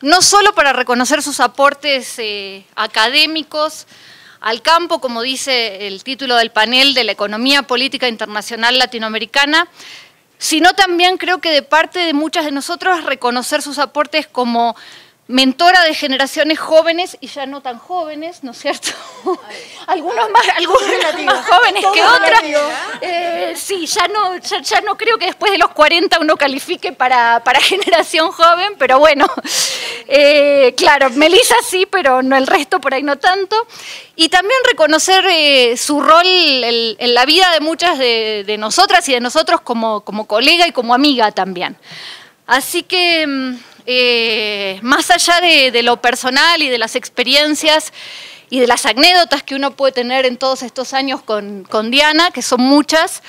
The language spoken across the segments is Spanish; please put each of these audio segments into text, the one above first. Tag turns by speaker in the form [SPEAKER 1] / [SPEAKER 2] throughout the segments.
[SPEAKER 1] no solo para reconocer sus aportes eh, académicos al campo, como dice el título del panel de la economía política internacional latinoamericana, sino también creo que de parte de muchas de nosotros reconocer sus aportes como mentora de generaciones jóvenes y ya no tan jóvenes, ¿no es cierto? algunos más, algunos más jóvenes que otros. Eh, sí, ya no, ya, no creo que después de los 40 uno califique para, generación joven, pero bueno, eh, claro, Melissa sí, pero no el resto por ahí no tanto. Y también reconocer eh, su rol en, la vida de muchas de, nosotras y de nosotros como, como colega y como amiga también. Así que mm, eh, más allá de, lo personal y de las experiencias y de las anécdotas que uno puede tener en todos estos años con, Diana, que son muchas,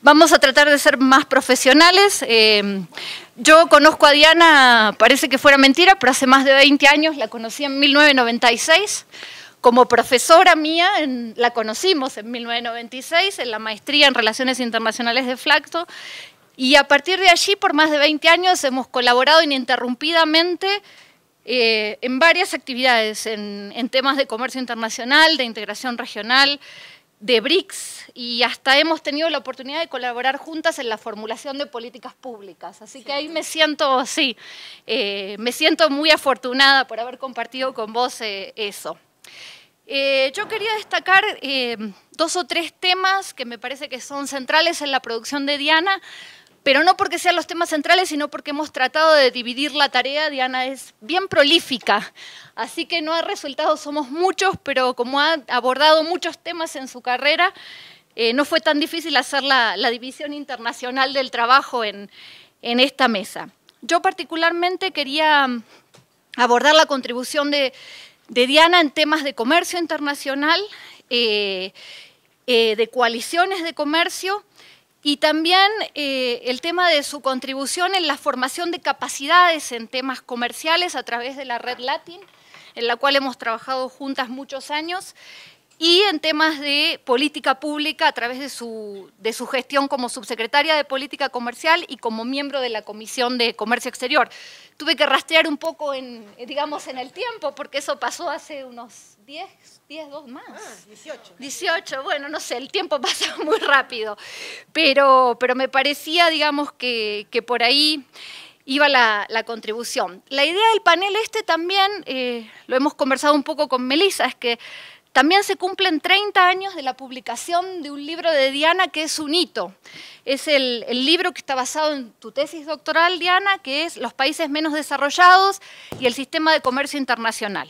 [SPEAKER 1] vamos a tratar de ser más profesionales. Eh, yo conozco a Diana, parece que fuera mentira, pero hace más de 20 años, la conocí en 1996 como profesora mía, la conocimos en 1996 en la maestría en Relaciones Internacionales de Flacto y a partir de allí, por más de 20 años, hemos colaborado ininterrumpidamente eh, en varias actividades, en, temas de comercio internacional, de integración regional, de BRICS, y hasta hemos tenido la oportunidad de colaborar juntas en la formulación de políticas públicas. Así que ahí me siento, sí, eh, me siento muy afortunada por haber compartido con vos eh, eso. yo quería destacar dos o tres temas que me parece que son centrales en la producción de Diana, pero no porque sean los temas centrales, sino porque hemos tratado de dividir la tarea. Diana es bien prolífica, así que no ha resultado, somos muchos, pero como ha abordado muchos temas en su carrera, eh, no fue tan difícil hacer la, división internacional del trabajo en, esta mesa. Yo particularmente quería abordar la contribución de, Diana en temas de comercio internacional, eh, eh, de coaliciones de comercio, y también eh, el tema de su contribución en la formación de capacidades en temas comerciales a través de la Red Latin, en la cual hemos trabajado juntas muchos años, y en temas de política pública a través de su, de su gestión como subsecretaria de Política Comercial y como miembro de la Comisión de Comercio Exterior. Tuve que rastrear un poco en, digamos, en el tiempo, porque eso pasó hace unos 10, 10, dos más. Ah, 18. 18, bueno, no sé, el tiempo pasa muy rápido, pero, pero me parecía, digamos, que, que por ahí iba la, la, contribución. La idea del panel este también, eh, lo hemos conversado un poco con Melissa, es que también se cumplen 30 años de la publicación de un libro de Diana que es un hito. Es el, libro que está basado en tu tesis doctoral, Diana, que es Los países menos desarrollados y el sistema de comercio internacional.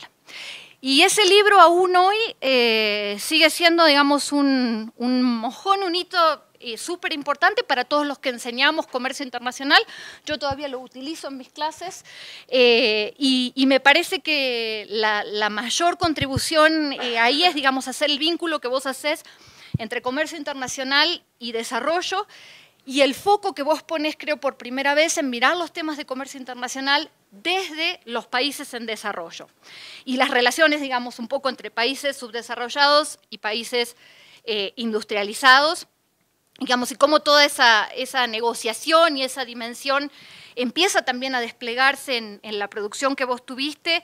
[SPEAKER 1] Y ese libro aún hoy eh, sigue siendo, digamos, un, un mojón, un hito eh, súper importante para todos los que enseñamos comercio internacional. Yo todavía lo utilizo en mis clases eh, y, me parece que la, mayor contribución eh, ahí es, digamos, hacer el vínculo que vos haces entre comercio internacional y desarrollo y el foco que vos pones, creo, por primera vez en mirar los temas de comercio internacional desde los países en desarrollo y las relaciones, digamos, un poco entre países subdesarrollados y países industrializados digamos, y cómo toda esa, negociación y esa dimensión empieza también a desplegarse en, la producción que vos tuviste.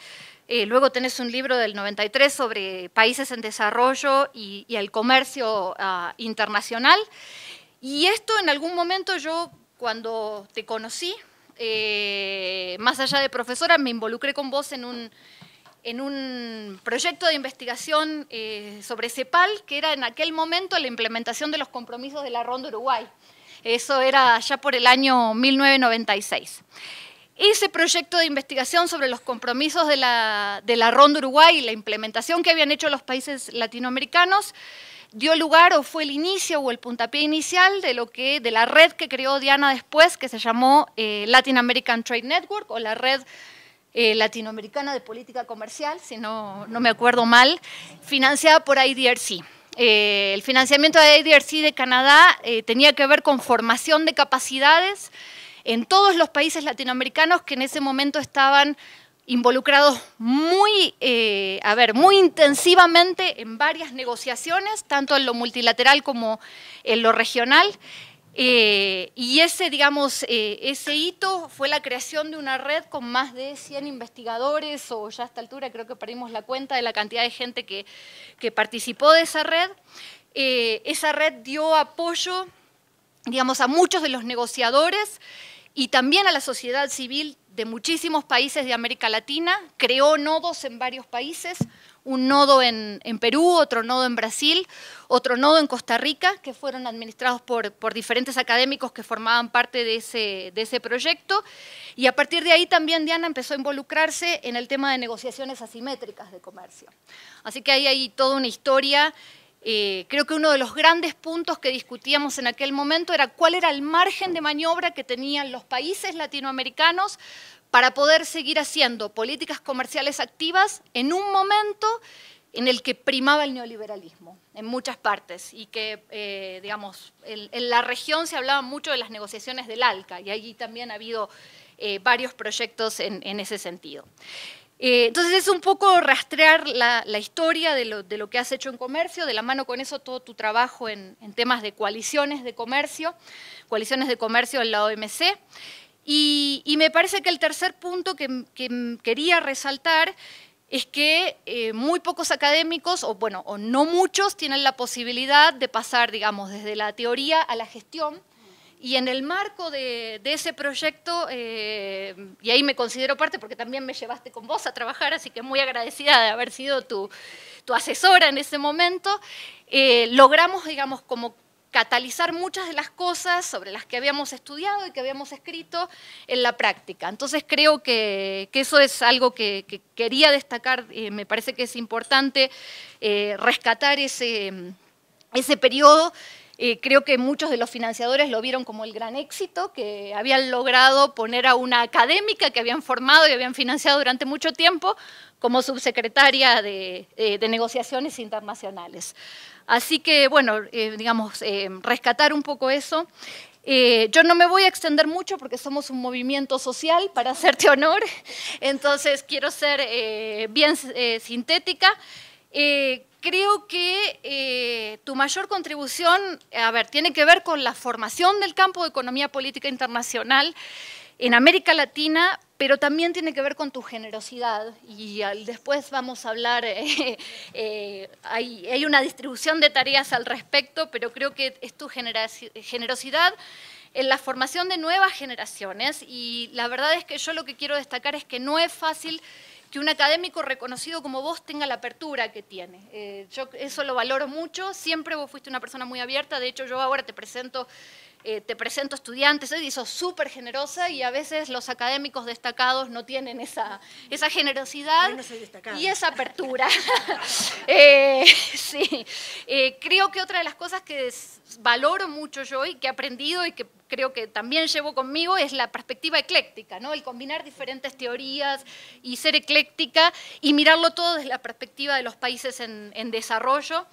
[SPEAKER 1] Eh, luego tenés un libro del 93 sobre países en desarrollo y, el comercio ah, internacional. Y esto en algún momento yo, cuando te conocí, eh, más allá de profesora, me involucré con vos en un, en un proyecto de investigación eh, sobre CEPAL, que era en aquel momento la implementación de los compromisos de la Ronda Uruguay. Eso era ya por el año 1996. Ese proyecto de investigación sobre los compromisos de la, Ronda Uruguay y la implementación que habían hecho los países latinoamericanos dio lugar o fue el inicio o el puntapié inicial de lo que de la red que creó Diana después, que se llamó eh, Latin American Trade Network o la red eh, latinoamericana de política comercial, si no, no me acuerdo mal, financiada por IDRC. Eh, el financiamiento de IDRC de Canadá eh, tenía que ver con formación de capacidades en todos los países latinoamericanos que en ese momento estaban involucrados muy, a ver, muy intensivamente en varias negociaciones, tanto en lo multilateral como en lo regional, Eh, y ese, digamos, eh, ese hito fue la creación de una red con más de 100 investigadores, o ya a esta altura creo que perdimos la cuenta de la cantidad de gente que, que participó de esa red. Eh, esa red dio apoyo, digamos, a muchos de los negociadores y también a la sociedad civil de muchísimos países de América Latina, creó nodos en varios países, un nodo en, Perú, otro nodo en Brasil, otro nodo en Costa Rica, que fueron administrados por, diferentes académicos que formaban parte de ese, proyecto. Y a partir de ahí también Diana empezó a involucrarse en el tema de negociaciones asimétricas de comercio. Así que ahí hay toda una historia eh, creo que uno de los grandes puntos que discutíamos en aquel momento era cuál era el margen de maniobra que tenían los países latinoamericanos para poder seguir haciendo políticas comerciales activas en un momento en el que primaba el neoliberalismo en muchas partes y que, eh, digamos, en, la región se hablaba mucho de las negociaciones del ALCA y allí también ha habido eh, varios proyectos en, ese sentido. Eh, entonces es un poco rastrear la, historia de lo, que has hecho en comercio, de la mano con eso todo tu trabajo en, temas de coaliciones de comercio, coaliciones de comercio en la OMC. Y, me parece que el tercer punto que, quería resaltar es que eh, muy pocos académicos, o bueno, o no muchos, tienen la posibilidad de pasar, digamos, desde la teoría a la gestión. Y en el marco de, ese proyecto, eh, y ahí me considero parte porque también me llevaste con vos a trabajar, así que muy agradecida de haber sido tu, asesora en ese momento, eh, logramos, digamos, como catalizar muchas de las cosas sobre las que habíamos estudiado y que habíamos escrito en la práctica. Entonces creo que, eso es algo que, quería destacar, eh, me parece que es importante eh, rescatar ese, ese periodo. Eh, creo que muchos de los financiadores lo vieron como el gran éxito, que habían logrado poner a una académica que habían formado y habían financiado durante mucho tiempo como subsecretaria de negociaciones internacionales. Así que, bueno, eh, digamos, eh, rescatar un poco eso. Eh, yo no me voy a extender mucho porque somos un movimiento social, para hacerte honor, entonces quiero ser bien sintética. creo que tu mayor contribución, a ver, tiene que ver con la formación del campo de economía política internacional en América Latina, pero también tiene que ver con tu generosidad. Y después vamos a hablar, eh, eh, hay, una distribución de tareas al respecto, pero creo que es tu generosidad en la formación de nuevas generaciones. Y la verdad es que yo lo que quiero destacar es que no es fácil que un académico reconocido como vos tenga la apertura que tiene. Eh, yo eso lo valoro mucho, siempre vos fuiste una persona muy abierta, de hecho yo ahora te presento eh, te presento estudiantes, y sos súper generosa y a veces los académicos destacados no tienen esa, esa generosidad y esa apertura. Eh, sí, eh, creo que otra de las cosas que valoro mucho yo y que he aprendido y que creo que también llevo conmigo es la perspectiva ecléctica, ¿no? el combinar diferentes teorías y ser ecléctica y mirarlo todo desde la perspectiva de los países en, desarrollo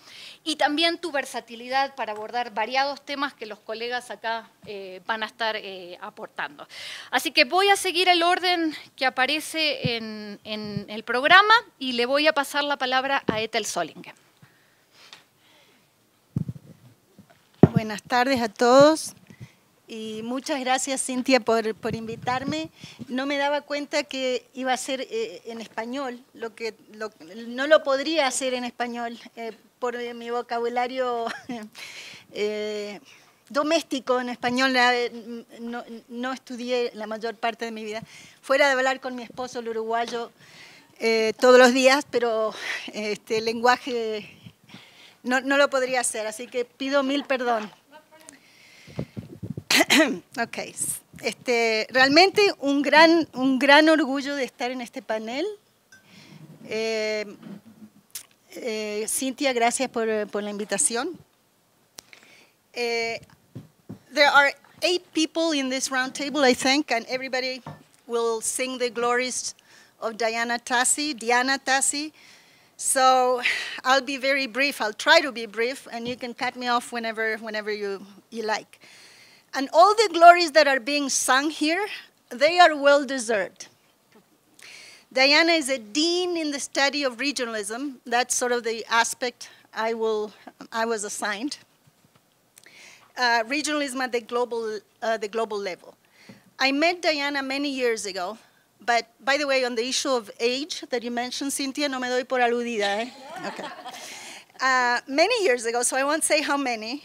[SPEAKER 1] y también tu versatilidad para abordar variados temas que los colegas acá eh, van a estar eh, aportando. Así que voy a seguir el orden que aparece en, el programa y le voy a pasar la palabra a Ethel Solingen.
[SPEAKER 2] Buenas tardes a todos. Y muchas gracias, Cintia, por, por, invitarme. No me daba cuenta que iba a ser eh, en español, lo que no lo podría hacer en español eh, por mi vocabulario eh, doméstico en español. No, no, estudié la mayor parte de mi vida. Fuera de hablar con mi esposo, el uruguayo, todos los días, pero este lenguaje no, no lo podría hacer, así que pido mil perdón. ok, este, realmente un gran, un gran orgullo de estar en este panel. Eh, eh, Cintia, gracias por, por la invitación. Eh, there are eight people in this round table, I think, and everybody will sing the glories of Diana Tassi, Diana Tassi. So I'll be very brief. I'll try to be brief, and you can cut me off whenever, whenever you, you like. And all the glories that are being sung here, they are well deserved. Diana is a dean in the study of regionalism. That's sort of the aspect I, will, I was assigned. uh, regionalism at the global, uh, the global level. I met Diana many years ago, but by the way, on the issue of age that you mentioned, Cynthia, no me doy por aludida, eh? Okay. Uh, many years ago, so I won't say how many,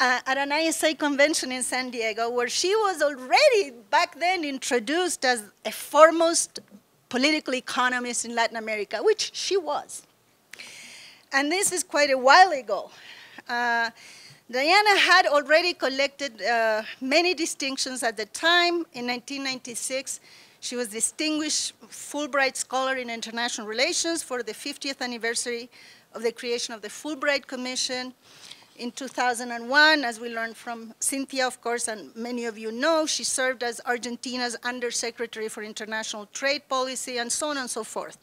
[SPEAKER 2] uh, at an ISA convention in San Diego, where she was already back then introduced as a foremost political economist in Latin America, which she was. And this is quite a while ago. Uh, Diana had already collected uh, many distinctions at the time. In 1996, she was Distinguished Fulbright Scholar in International Relations for the 50th anniversary of the creation of the Fulbright Commission. In 2001, as we learned from Cynthia, of course, and many of you know, she served as Argentina's Undersecretary for International Trade Policy and so on and so forth.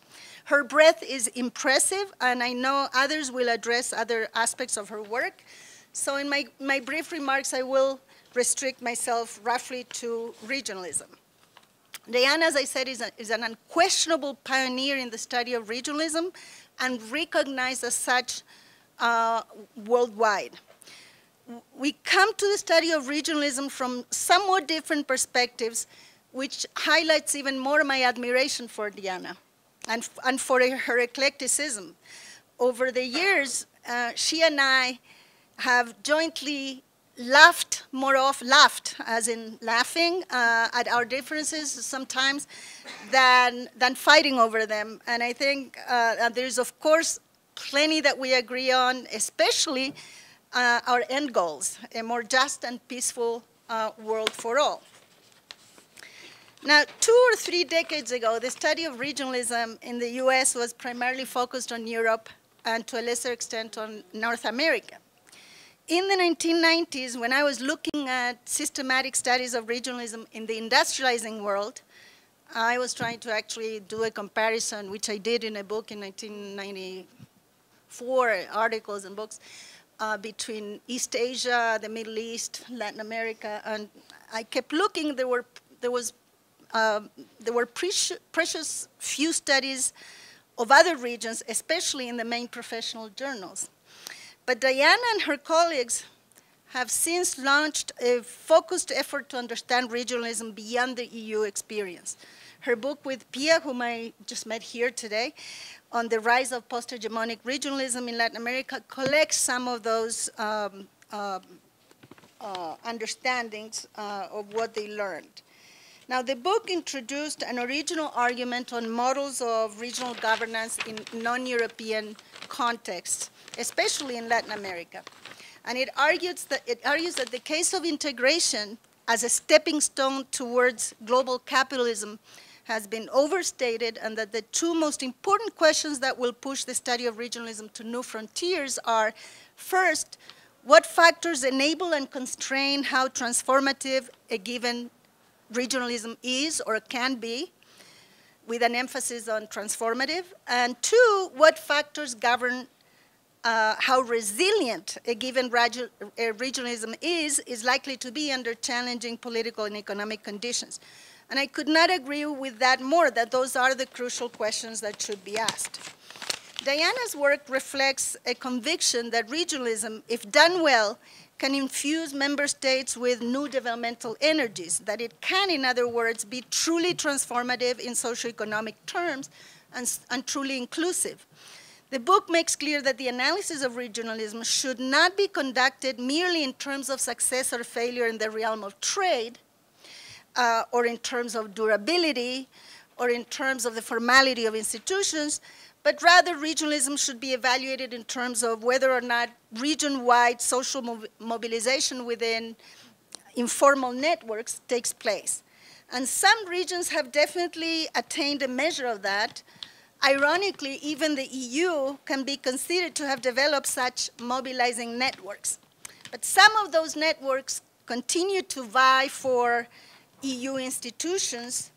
[SPEAKER 2] Her breadth is impressive, and I know others will address other aspects of her work. So in my, my brief remarks, I will restrict myself roughly to regionalism. Diana, as I said, is, a, is an unquestionable pioneer in the study of regionalism and recognized as such uh, worldwide. We come to the study of regionalism from somewhat different perspectives, which highlights even more my admiration for Diana and, and for her eclecticism. Over the years, uh, she and I have jointly laughed more often, laughed as in laughing uh, at our differences sometimes than, than fighting over them. And I think uh, there's, of course, plenty that we agree on, especially uh, our end goals, a more just and peaceful uh, world for all. Now, two or three decades ago, the study of regionalism in the US was primarily focused on Europe and to a lesser extent on North America. In the 1990s, when I was looking at systematic studies of regionalism in the industrializing world, I was trying to actually do a comparison, which I did in a book in 1990, four articles and books uh, between East Asia, the Middle East, Latin America, and I kept looking. There were there was uh, there were precious, precious few studies of other regions, especially in the main professional journals. But Diana and her colleagues have since launched a focused effort to understand regionalism beyond the EU experience. Her book with Pia, whom I just met here today, on the rise of post-hegemonic regionalism in Latin America collects some of those um, uh, uh, understandings uh, of what they learned. Now, the book introduced an original argument on models of regional governance in non-European contexts, especially in Latin America. And it argues, that, it argues that the case of integration as a stepping stone towards global capitalism has been overstated and that the two most important questions that will push the study of regionalism to new frontiers are, first, what factors enable and constrain how transformative a given regionalism is or can be, with an emphasis on transformative, and two, what factors govern uh, how resilient a given regionalism is, is likely to be under challenging political and economic conditions. And I could not agree with that more, that those are the crucial questions that should be asked. Diana's work reflects a conviction that regionalism, if done well, can infuse member states with new developmental energies, that it can, in other words, be truly transformative in socioeconomic terms and, and truly inclusive. The book makes clear that the analysis of regionalism should not be conducted merely in terms of success or failure in the realm of trade, uh, or in terms of durability, or in terms of the formality of institutions, but rather regionalism should be evaluated in terms of whether or not region-wide social mobilization within informal networks takes place. And some regions have definitely attained a measure of that. Ironically, even the EU can be considered to have developed such mobilizing networks. But some of those networks continue to vie for EU institutions.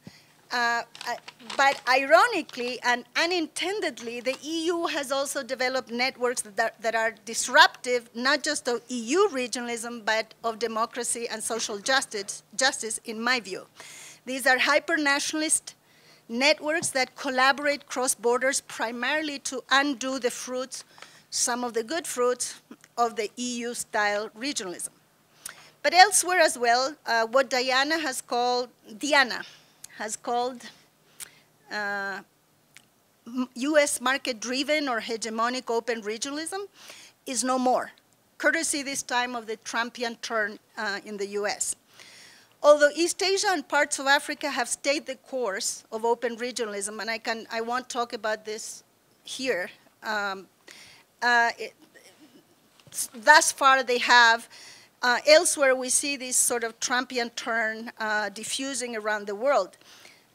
[SPEAKER 2] Uh, uh, but ironically and unintendedly, the EU has also developed networks that are, that are disruptive, not just of EU regionalism, but of democracy and social justice, justice, in my view. These are hyper-nationalist networks that collaborate cross borders primarily to undo the fruits, some of the good fruits, of the EU-style regionalism. But elsewhere as well, uh, what Diana has called, Diana has called uh, US market-driven or hegemonic open regionalism is no more, courtesy this time of the Trumpian turn uh, in the US. Although East Asia and parts of Africa have stayed the course of open regionalism, and I, can, I won't talk about this here, um, uh, it, thus far they have. Uh, elsewhere, we see this sort of Trumpian turn uh, diffusing around the world.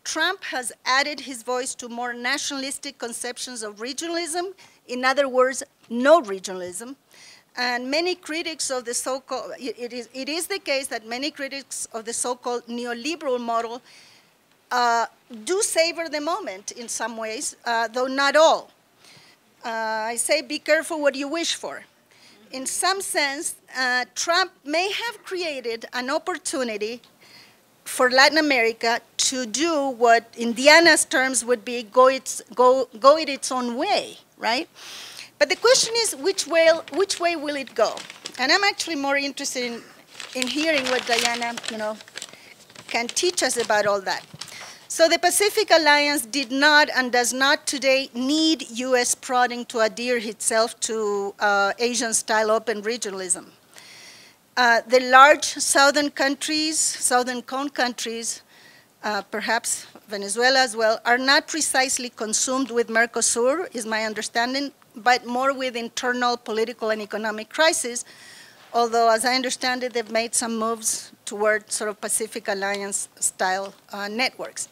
[SPEAKER 2] Trump has added his voice to more nationalistic conceptions of regionalism, in other words, no regionalism. And many critics of the so-called, it is, it is the case that many critics of the so-called neoliberal model uh, do savor the moment in some ways, uh, though not all. Uh, I say be careful what you wish for. In some sense, uh, Trump may have created an opportunity for Latin America to do what in Diana's terms would be go, its, go, go it its own way, right? But the question is which way, which way will it go? And I'm actually more interested in, in hearing what Diana, you know, can teach us about all that. So the Pacific Alliance did not and does not today need U.S. prodding to adhere itself to uh, Asian-style open regionalism. Uh, the large southern countries, southern cone countries, uh, perhaps Venezuela as well, are not precisely consumed with Mercosur, is my understanding, but more with internal political and economic crisis, although as I understand it, they've made some moves toward sort of Pacific Alliance style uh, networks.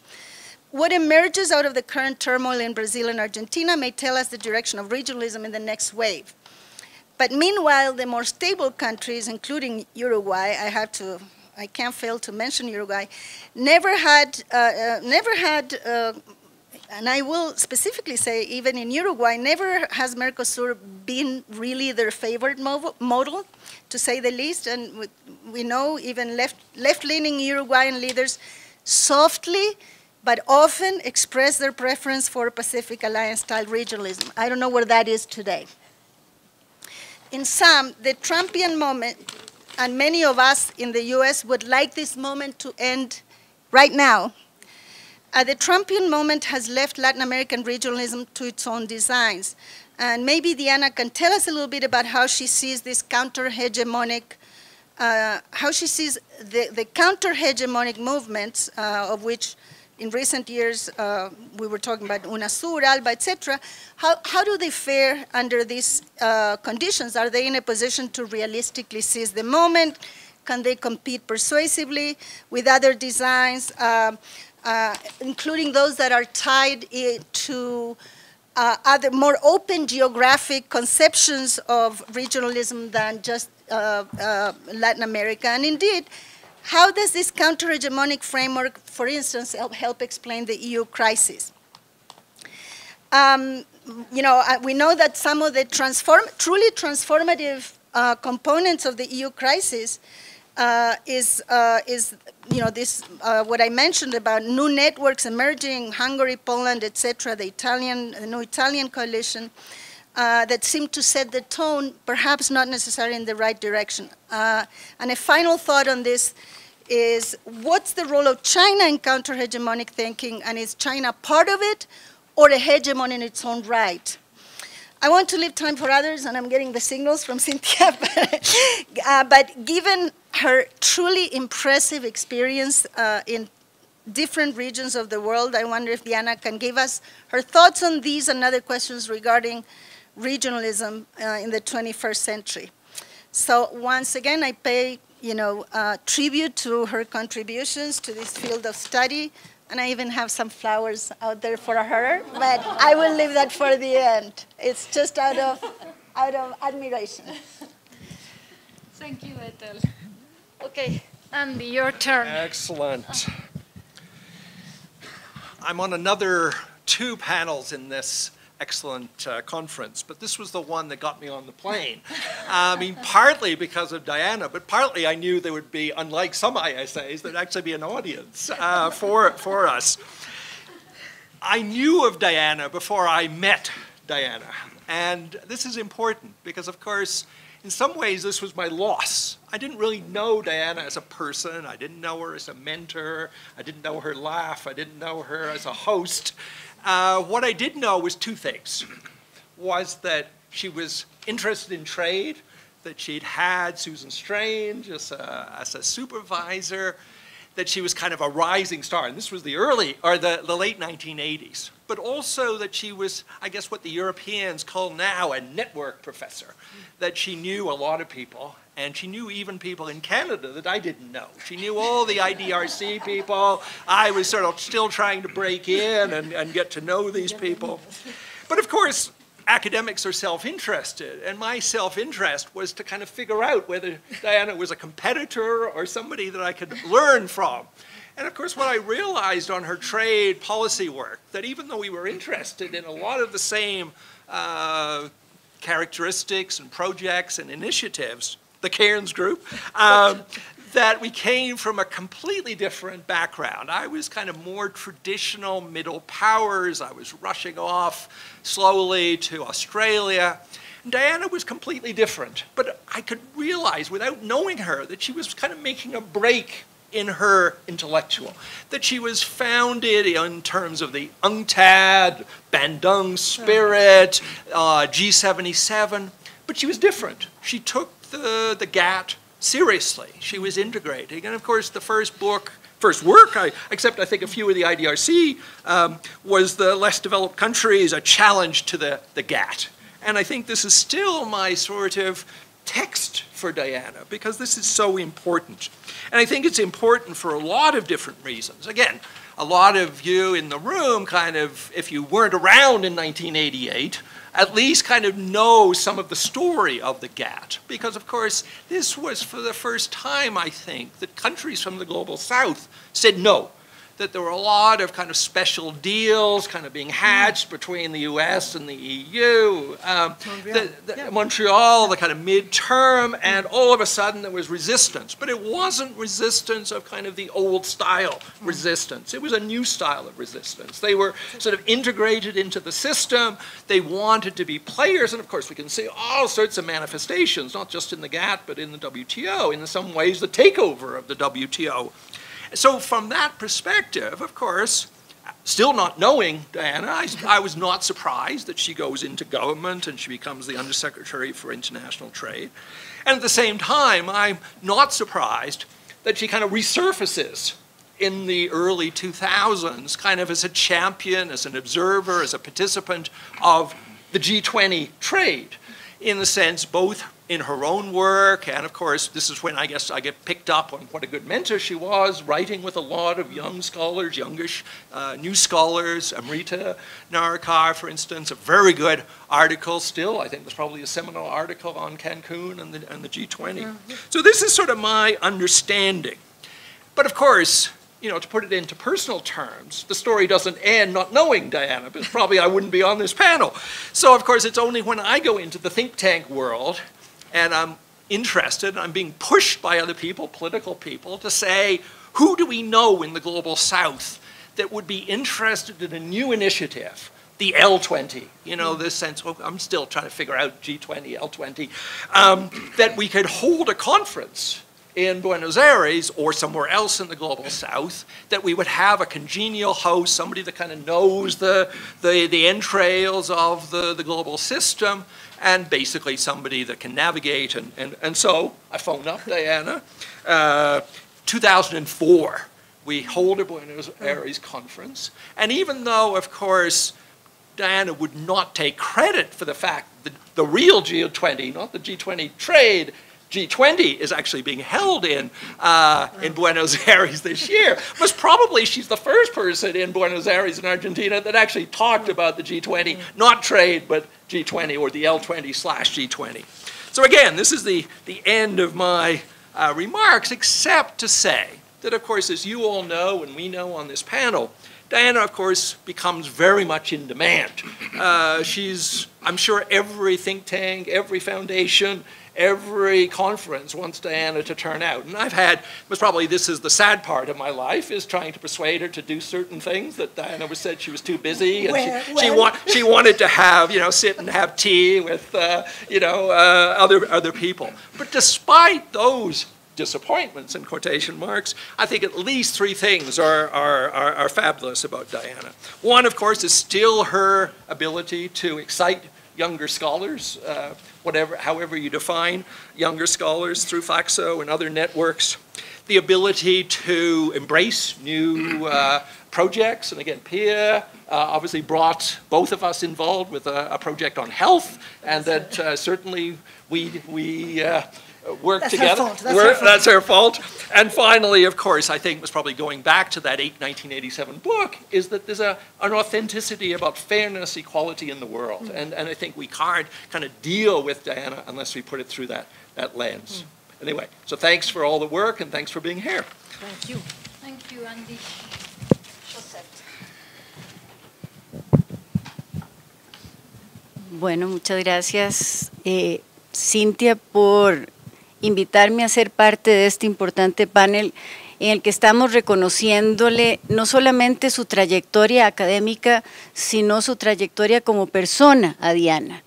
[SPEAKER 2] What emerges out of the current turmoil in Brazil and Argentina may tell us the direction of regionalism in the next wave. But meanwhile, the more stable countries, including Uruguay, I have to, I can't fail to mention Uruguay, never had, uh, uh, never had, uh, and I will specifically say, even in Uruguay, never has Mercosur been really their favorite model, to say the least. And we know even left, left-leaning Uruguayan leaders softly but often express their preference for Pacific Alliance-style regionalism. I don't know where that is today in sum, the Trumpian moment, and many of us in the US would like this moment to end right now. Uh, the Trumpian moment has left Latin American regionalism to its own designs. And maybe Diana can tell us a little bit about how she sees this counter-hegemonic, uh, how she sees the, the counter-hegemonic movements, uh, of which in recent years, uh, we were talking about UNASUR, ALBA, etc. How, how do they fare under these uh, conditions? Are they in a position to realistically seize the moment? Can they compete persuasively with other designs, uh, uh including those that are tied to uh, other more open geographic conceptions of regionalism than just uh, Latin America? And indeed, how does this counter-hegemonic framework, for instance, help, help explain the EU crisis? Um, you know, uh, we know that some of the transform, truly transformative uh, components of the EU crisis uh, is, uh, is, you know, this, uh, what I mentioned about new networks emerging, Hungary, Poland, etc., the Italian, the new Italian coalition, uh, that seem to set the tone, perhaps not necessarily in the right direction. Uh, and a final thought on this is what's the role of China in counter-hegemonic thinking, and is China part of it or a hegemon in its own right? I want to leave time for others, and I'm getting the signals from Cynthia, but, uh, but given her truly impressive experience uh, in different regions of the world, I wonder if Diana can give us her thoughts on these and other questions regarding regionalism uh, in the 21st century. So once again, I pay you know, uh, tribute to her contributions to this field of study, and I even have some flowers out there for her, but I will leave that for the end. It's just out of, out of admiration.
[SPEAKER 1] Thank you, Ethel. Okay, Andy, your turn.
[SPEAKER 3] Excellent. I'm on another two panels in this excellent uh, conference, but this was the one that got me on the plane. I mean, partly because of Diana, but partly I knew there would be, unlike some ISAs, there'd actually be an audience uh, for, for us. I knew of Diana before I met Diana, and this is important because, of course, in some ways, this was my loss. I didn't really know Diana as a person. I didn't know her as a mentor. I didn't know her laugh. I didn't know her as a host. Uh, what I did know was two things. Was that she was interested in trade, that she'd had Susan Strange as a, as a supervisor, that she was kind of a rising star. And this was the early, or the, the late 1980s. But also that she was, I guess, what the Europeans call now a network professor, that she knew a lot of people. And she knew even people in Canada that I didn't know. She knew all the IDRC people. I was sort of still trying to break in and, and get to know these people. But of course, academics are self-interested, and my self-interest was to kind of figure out whether Diana was a competitor or somebody that I could learn from. And of course, what I realized on her trade policy work, that even though we were interested in a lot of the same uh, characteristics and projects and initiatives, the Cairns Group, um, that we came from a completely different background. I was kind of more traditional middle powers. I was rushing off slowly to Australia. And Diana was completely different, but I could realize without knowing her that she was kind of making a break in her intellectual, that she was founded in terms of the UNCTAD, Bandung spirit, uh, G77, but she was different. She took the, the GATT seriously. She was integrating. And of course, the first book, first work, I, except I think a few of the IDRC, um, was the less developed countries, a challenge to the, the GATT. And I think this is still my sort of text for Diana because this is so important. And I think it's important for a lot of different reasons. Again, a lot of you in the room kind of, if you weren't around in 1988, at least kind of know some of the story of the GATT. Because, of course, this was for the first time, I think, that countries from the global south said no that there were a lot of kind of special deals kind of being hatched between the US and the EU. Um, Montreal. The, the, yeah. Montreal, the kind of midterm, and all of a sudden there was resistance. But it wasn't resistance of kind of the old style mm. resistance. It was a new style of resistance. They were sort of integrated into the system. They wanted to be players. And of course, we can see all sorts of manifestations, not just in the GATT, but in the WTO. In some ways, the takeover of the WTO so from that perspective, of course, still not knowing Diana, I, I, was not surprised that she goes into government and she becomes the Undersecretary for International Trade. And at the same time, I'm not surprised that she kind of resurfaces in the early 2000s, kind of as a champion, as an observer, as a participant of the G20 trade, in the sense both in her own work, and of course, this is when I guess I get picked up on what a good mentor she was, writing with a lot of young scholars, youngish uh, new scholars. Amrita Narkar, for instance, a very good article still. I think there's probably a seminal article on Cancun and the, and the G20. Mm -hmm. So this is sort of my understanding. But of course, you know, to put it into personal terms, the story doesn't end not knowing Diana, because probably I wouldn't be on this panel. So, of course, it's only when I go into the think tank world and I'm interested, and I'm being pushed by other people, political people, to say, who do we know in the global south that would be interested in a new initiative? The L20, you know, this sense, well, I'm still trying to figure out G20, L20, um, that we could hold a conference in Buenos Aires or somewhere else in the global south, that we would have a congenial host, somebody that kind of knows the, the, the entrails of the, the global system, and basically somebody that can navigate. And, and, and so I phoned up Diana. Uh, 2004, we hold a Buenos Aires conference. And even though, of course, Diana would not take credit for the fact that the real G20, not the G20 trade, G20 is actually being held in, uh, in Buenos Aires this year. Most probably she's the first person in Buenos Aires in Argentina that actually talked about the G20, not trade, but G20 or the L20 slash G20. So again, this is the, the end of my uh, remarks, except to say that, of course, as you all know and we know on this panel, Diana, of course, becomes very much in demand. Uh, she's, I'm sure, every think tank, every foundation, every conference wants Diana to turn out. And I've had, was probably this is the sad part of my life, is trying to persuade her to do certain things that Diana was said she was too busy. And
[SPEAKER 2] Well,
[SPEAKER 3] she, she,
[SPEAKER 2] well-
[SPEAKER 3] want, she wanted to have, you know, sit and have tea with, uh, you know, uh, other, other people. But despite those disappointments in quotation marks, I think at least three things are, are, are, are fabulous about Diana. One, of course, is still her ability to excite younger scholars, uh, whatever, however you define younger scholars through Flaxo and other networks. The ability to embrace new uh, projects, and again, Pia uh, obviously brought both of us involved with a, a project on health, and that uh, certainly we, we uh, work
[SPEAKER 2] That's her
[SPEAKER 3] together.
[SPEAKER 2] fault, that's
[SPEAKER 3] We're-
[SPEAKER 2] her fault.
[SPEAKER 3] that's her fault. And finally, of course, I think was probably going back to that eight, 1987 book, is that there's a, an authenticity about fairness, equality in the world.
[SPEAKER 2] Mm.
[SPEAKER 3] And, and I think we can't kind of deal with Diana unless we put it through that, that lens.
[SPEAKER 2] Mm.
[SPEAKER 3] Anyway, so thanks for all the work and thanks for being here.
[SPEAKER 2] Thank you.
[SPEAKER 1] Thank you, Andy. Joseph.
[SPEAKER 4] Bueno, muchas gracias, eh, Cintia, por invitarme a ser parte de este importante panel en el que estamos reconociéndole no solamente su trayectoria académica, sino su trayectoria como persona a Diana.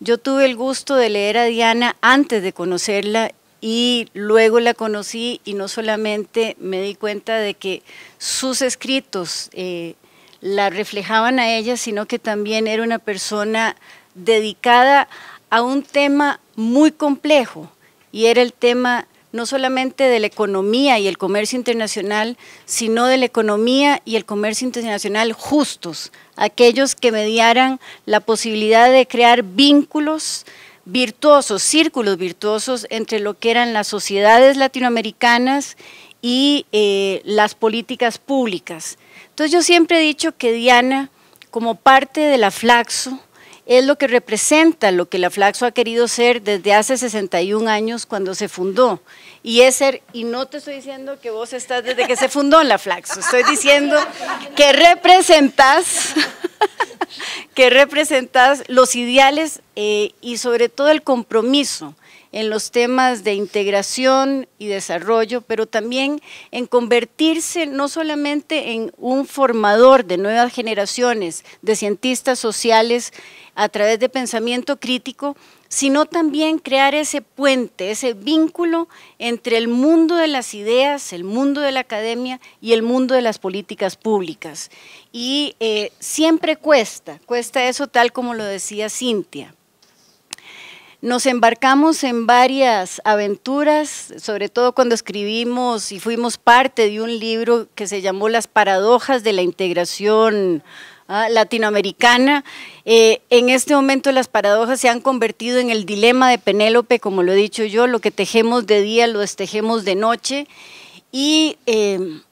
[SPEAKER 4] Yo tuve el gusto de leer a Diana antes de conocerla y luego la conocí y no solamente me di cuenta de que sus escritos eh, la reflejaban a ella, sino que también era una persona dedicada a un tema muy complejo y era el tema no solamente de la economía y el comercio internacional, sino de la economía y el comercio internacional justos, aquellos que mediaran la posibilidad de crear vínculos virtuosos, círculos virtuosos entre lo que eran las sociedades latinoamericanas y eh, las políticas públicas. Entonces yo siempre he dicho que Diana, como parte de la Flaxo, es lo que representa lo que la Flaxo ha querido ser desde hace 61 años cuando se fundó. Y es ser, y no te estoy diciendo que vos estás desde que se fundó la Flaxo, estoy diciendo que representas, que representas los ideales eh, y sobre todo el compromiso en los temas de integración y desarrollo, pero también en convertirse no solamente en un formador de nuevas generaciones de cientistas sociales a través de pensamiento crítico, sino también crear ese puente, ese vínculo entre el mundo de las ideas, el mundo de la academia y el mundo de las políticas públicas. Y eh, siempre cuesta, cuesta eso tal como lo decía Cintia. Nos embarcamos en varias aventuras, sobre todo cuando escribimos y fuimos parte de un libro que se llamó Las paradojas de la integración ah, latinoamericana. Eh, en este momento las paradojas se han convertido en el dilema de Penélope, como lo he dicho yo, lo que tejemos de día lo destejemos de noche. Y eh,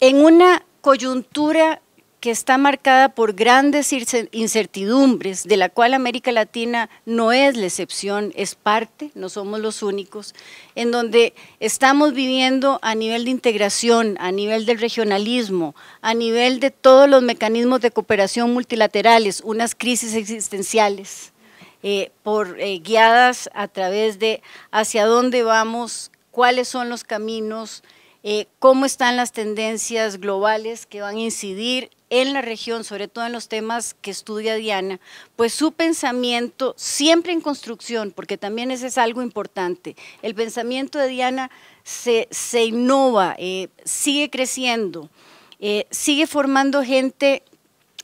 [SPEAKER 4] en una coyuntura que está marcada por grandes incertidumbres, de la cual América Latina no es la excepción, es parte, no somos los únicos, en donde estamos viviendo a nivel de integración, a nivel del regionalismo, a nivel de todos los mecanismos de cooperación multilaterales, unas crisis existenciales, eh, por, eh, guiadas a través de hacia dónde vamos, cuáles son los caminos, eh, cómo están las tendencias globales que van a incidir en la región, sobre todo en los temas que estudia Diana, pues su pensamiento siempre en construcción, porque también ese es algo importante. El pensamiento de Diana se, se innova, eh, sigue creciendo, eh, sigue formando gente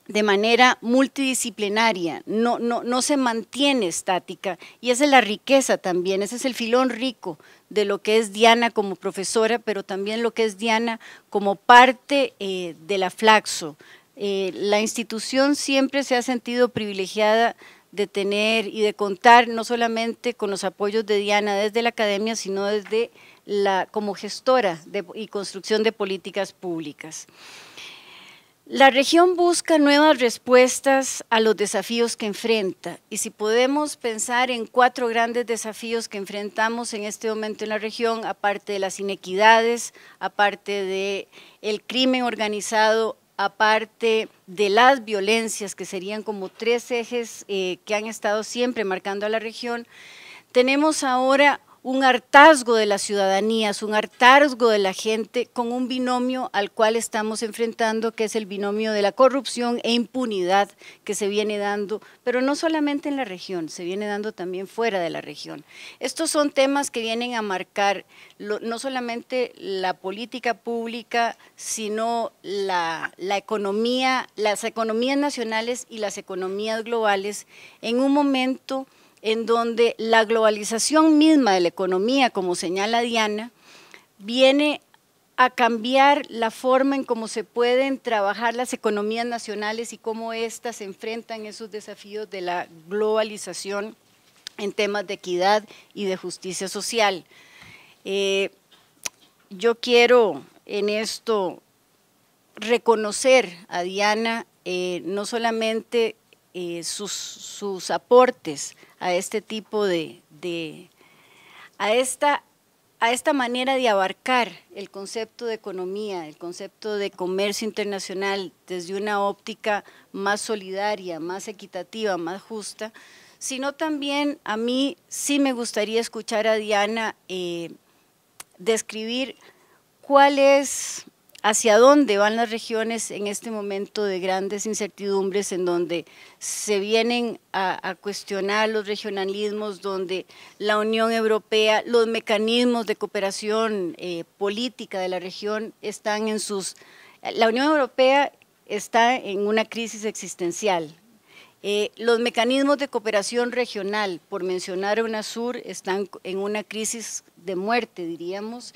[SPEAKER 4] de manera multidisciplinaria, no, no, no se mantiene estática y esa es la riqueza también, ese es el filón rico de lo que es Diana como profesora, pero también lo que es Diana como parte eh, de la Flaxo. Eh, la institución siempre se ha sentido privilegiada de tener y de contar no solamente con los apoyos de Diana desde la academia, sino desde la, como gestora y construcción de políticas públicas. La región busca nuevas respuestas a los desafíos que enfrenta y si podemos pensar en cuatro grandes desafíos que enfrentamos en este momento en la región, aparte de las inequidades, aparte de el crimen organizado, aparte de las violencias, que serían como tres ejes eh, que han estado siempre marcando a la región, tenemos ahora un hartazgo de las ciudadanías, un hartazgo de la gente con un binomio al cual estamos enfrentando, que es el binomio de la corrupción e impunidad que se viene dando, pero no solamente en la región, se viene dando también fuera de la región. Estos son temas que vienen a marcar no solamente la política pública, sino la, economía, las economías nacionales y las economías globales en un momento en donde la globalización misma de la economía, como señala Diana, viene a cambiar la forma en cómo se pueden trabajar las economías nacionales y cómo éstas enfrentan esos desafíos de la globalización en temas de equidad y de justicia social. Eh, yo quiero en esto reconocer a Diana eh, no solamente eh, sus, sus aportes a este tipo de, a, esta, a esta manera de abarcar el concepto de economía, el concepto de comercio internacional desde una óptica más solidaria, más equitativa, más justa, sino también a mí sí me gustaría escuchar a Diana eh, describir cuál es hacia dónde van las regiones en este momento de grandes incertidumbres, en donde se vienen a, cuestionar los regionalismos, donde la Unión Europea, los mecanismos de cooperación eh, política de la región están en sus... La Unión Europea está en una crisis existencial. Eh, los mecanismos de cooperación regional, por mencionar UNASUR, están en una crisis de muerte, diríamos,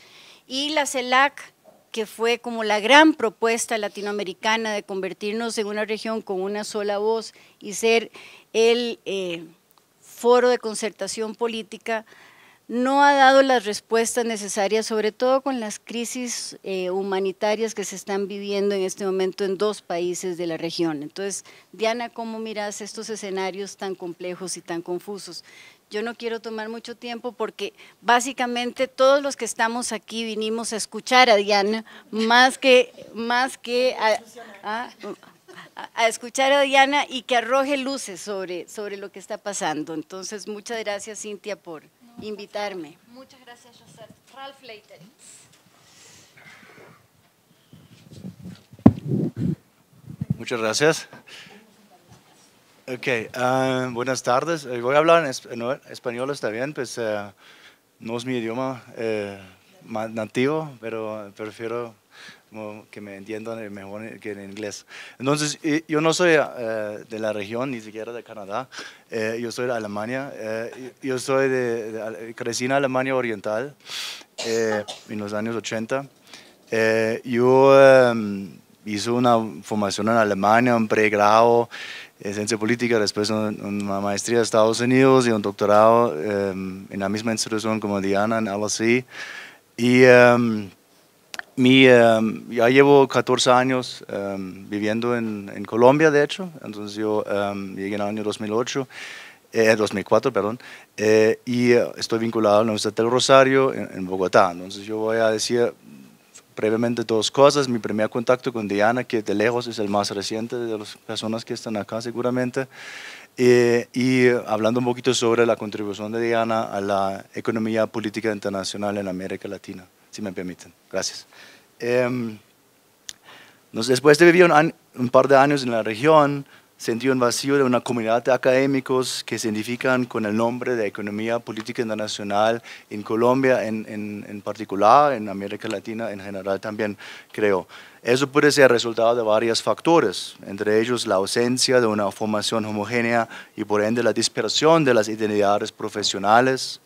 [SPEAKER 4] y la CELAC que fue como la gran propuesta latinoamericana de convertirnos en una región con una sola voz y ser el eh, foro de concertación política, no ha dado las respuestas necesarias, sobre todo con las crisis eh, humanitarias que se están viviendo en este momento en dos países de la región. Entonces, Diana, ¿cómo miras estos escenarios tan complejos y tan confusos? Yo no quiero tomar mucho tiempo porque básicamente todos los que estamos aquí vinimos a escuchar a Diana, más que, más que a, escuchar a Diana y que arroje luces sobre, sobre lo que está pasando. Entonces, muchas gracias Cintia por invitarme.
[SPEAKER 1] Muchas gracias, José. Ralph Leiter.
[SPEAKER 5] Muchas gracias. Ok, uh, buenas tardes. Eh, voy a hablar en español, está bien, pues uh, no es mi idioma eh, nativo, pero prefiero que me entiendan mejor que en inglés. Entonces, yo no soy de la región, ni siquiera de Canadá, yo soy de Alemania, yo soy de, crecí en Alemania Oriental en los años 80. yo um, hice una formación en Alemania, un pregrado, ciencia política, después una maestría de Estados Unidos y un doctorado em, en la misma institución como Diana en LSE. Y em, mi, em, ya llevo 14 años viviendo en, en, Colombia, de hecho, entonces yo llegué en el año 2008. 2004, eh, perdón, eh, y eh, estoy vinculado a la Universidad del Rosario en, en, Bogotá. Entonces yo voy a decir brevemente dos cosas. Mi primer contacto con Diana, que de lejos es el más reciente de las personas que están acá seguramente. Eh, y hablando un poquito sobre la contribución de Diana a la economía política internacional en América Latina, si me permiten. Gracias. Eh, después de vivir un, un par de años en la región, sentí un vacío de una comunidad de académicos que se identifican con el nombre de economía política internacional en Colombia en, en, en, particular, en América Latina en general también creo. Eso puede ser resultado de varios factores, entre ellos la ausencia de una formación homogénea y por ende la dispersión de las identidades profesionales,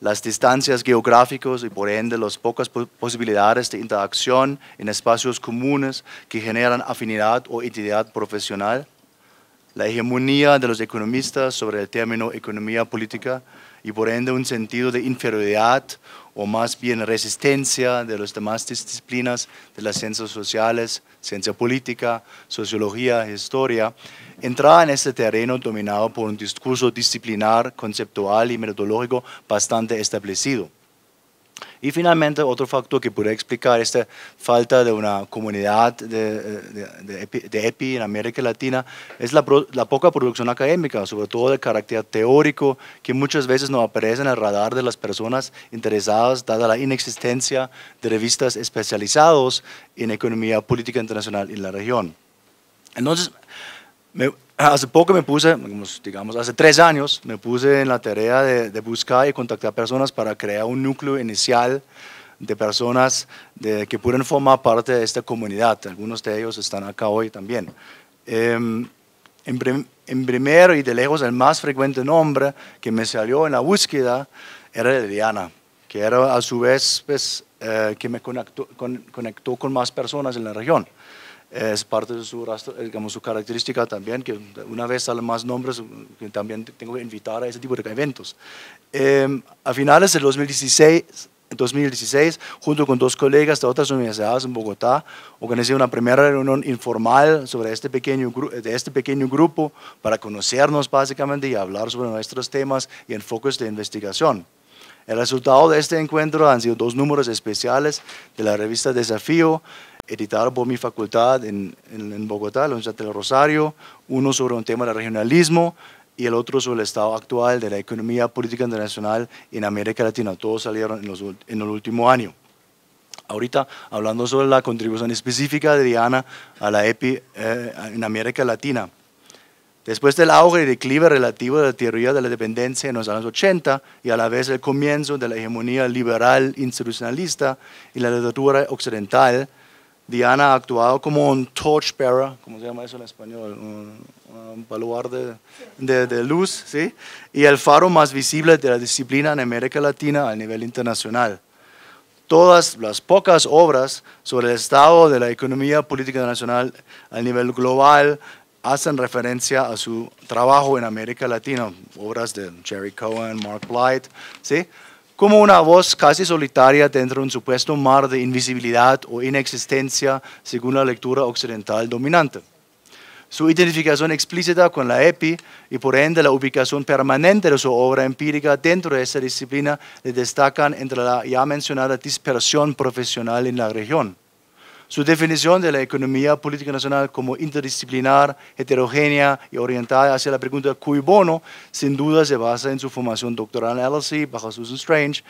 [SPEAKER 5] las distancias geográficas y por ende las pocas posibilidades de interacción en espacios comunes que generan afinidad o identidad profesional, la hegemonía de los economistas sobre el término economía política y por ende un sentido de inferioridad o más bien resistencia de las demás disciplinas de las ciencias sociales, ciencia política, sociología, historia, entraba en este terreno dominado por un discurso disciplinar, conceptual y metodológico bastante establecido. Y finalmente, otro factor que puede explicar esta falta de una comunidad de, EPI, en América Latina es la, la, poca producción académica, sobre todo de carácter teórico, que muchas veces no aparece en el radar de las personas interesadas, dada la inexistencia de revistas especializadas en economía política internacional en la región. Entonces, hace poco me puse, digamos, hace tres años, me puse en la tarea de, buscar y contactar personas para crear un núcleo inicial de personas que pueden formar parte de esta comunidad. Algunos de ellos están acá hoy también. Em, en, en, primero y de lejos el más frecuente nombre que me salió en la búsqueda era Diana, que era a su vez pues, eh, que me conectó con más personas en la región es parte de su, eh, digamos, su característica también, que una vez salen más nombres, que también tengo que invitar a ese tipo de eventos. Em, a finales del 2016, 2016, junto con dos colegas de otras universidades en Bogotá, organizé una primera reunión informal sobre este pequeño, de este pequeño grupo para conocernos básicamente y hablar sobre nuestros temas y enfoques de investigación. El resultado de este encuentro han sido dos números especiales de la revista Desafío, editado por mi facultad en, en, Bogotá, la Universidad del Rosario, uno sobre un tema del regionalismo y el otro sobre el estado actual de la economía política internacional en América Latina. Todos salieron en, los, en el último año. Ahorita, hablando sobre la contribución específica de Diana a la EPI eh, en América Latina. Después del auge y declive relativo de la teoría de la dependencia en los años 80 y a la vez el comienzo de la hegemonía liberal institucionalista y la literatura occidental, Diana ha actuado como un torchbearer, ¿cómo se llama eso en español? Un, baluarte de, de, luz, ¿sí? Y el faro más visible de la disciplina en América Latina a nivel internacional. Todas las pocas obras sobre el estado de la economía política nacional a nivel global hacen referencia a su trabajo en América Latina, obras de Jerry Cohen, Mark Blight, ¿sí? Como una voz casi solitaria dentro de un supuesto mar de invisibilidad o inexistencia según la lectura occidental dominante. Su identificación explícita con la EPI y por ende la ubicación permanente de su obra empírica dentro de esa disciplina le destacan entre la ya mencionada dispersión profesional en la región. Su definición de la economía política nacional como interdisciplinar, heterogénea y orientada hacia la pregunta cui bono, sin duda se basa en su formación doctoral en LSE bajo Susan Strange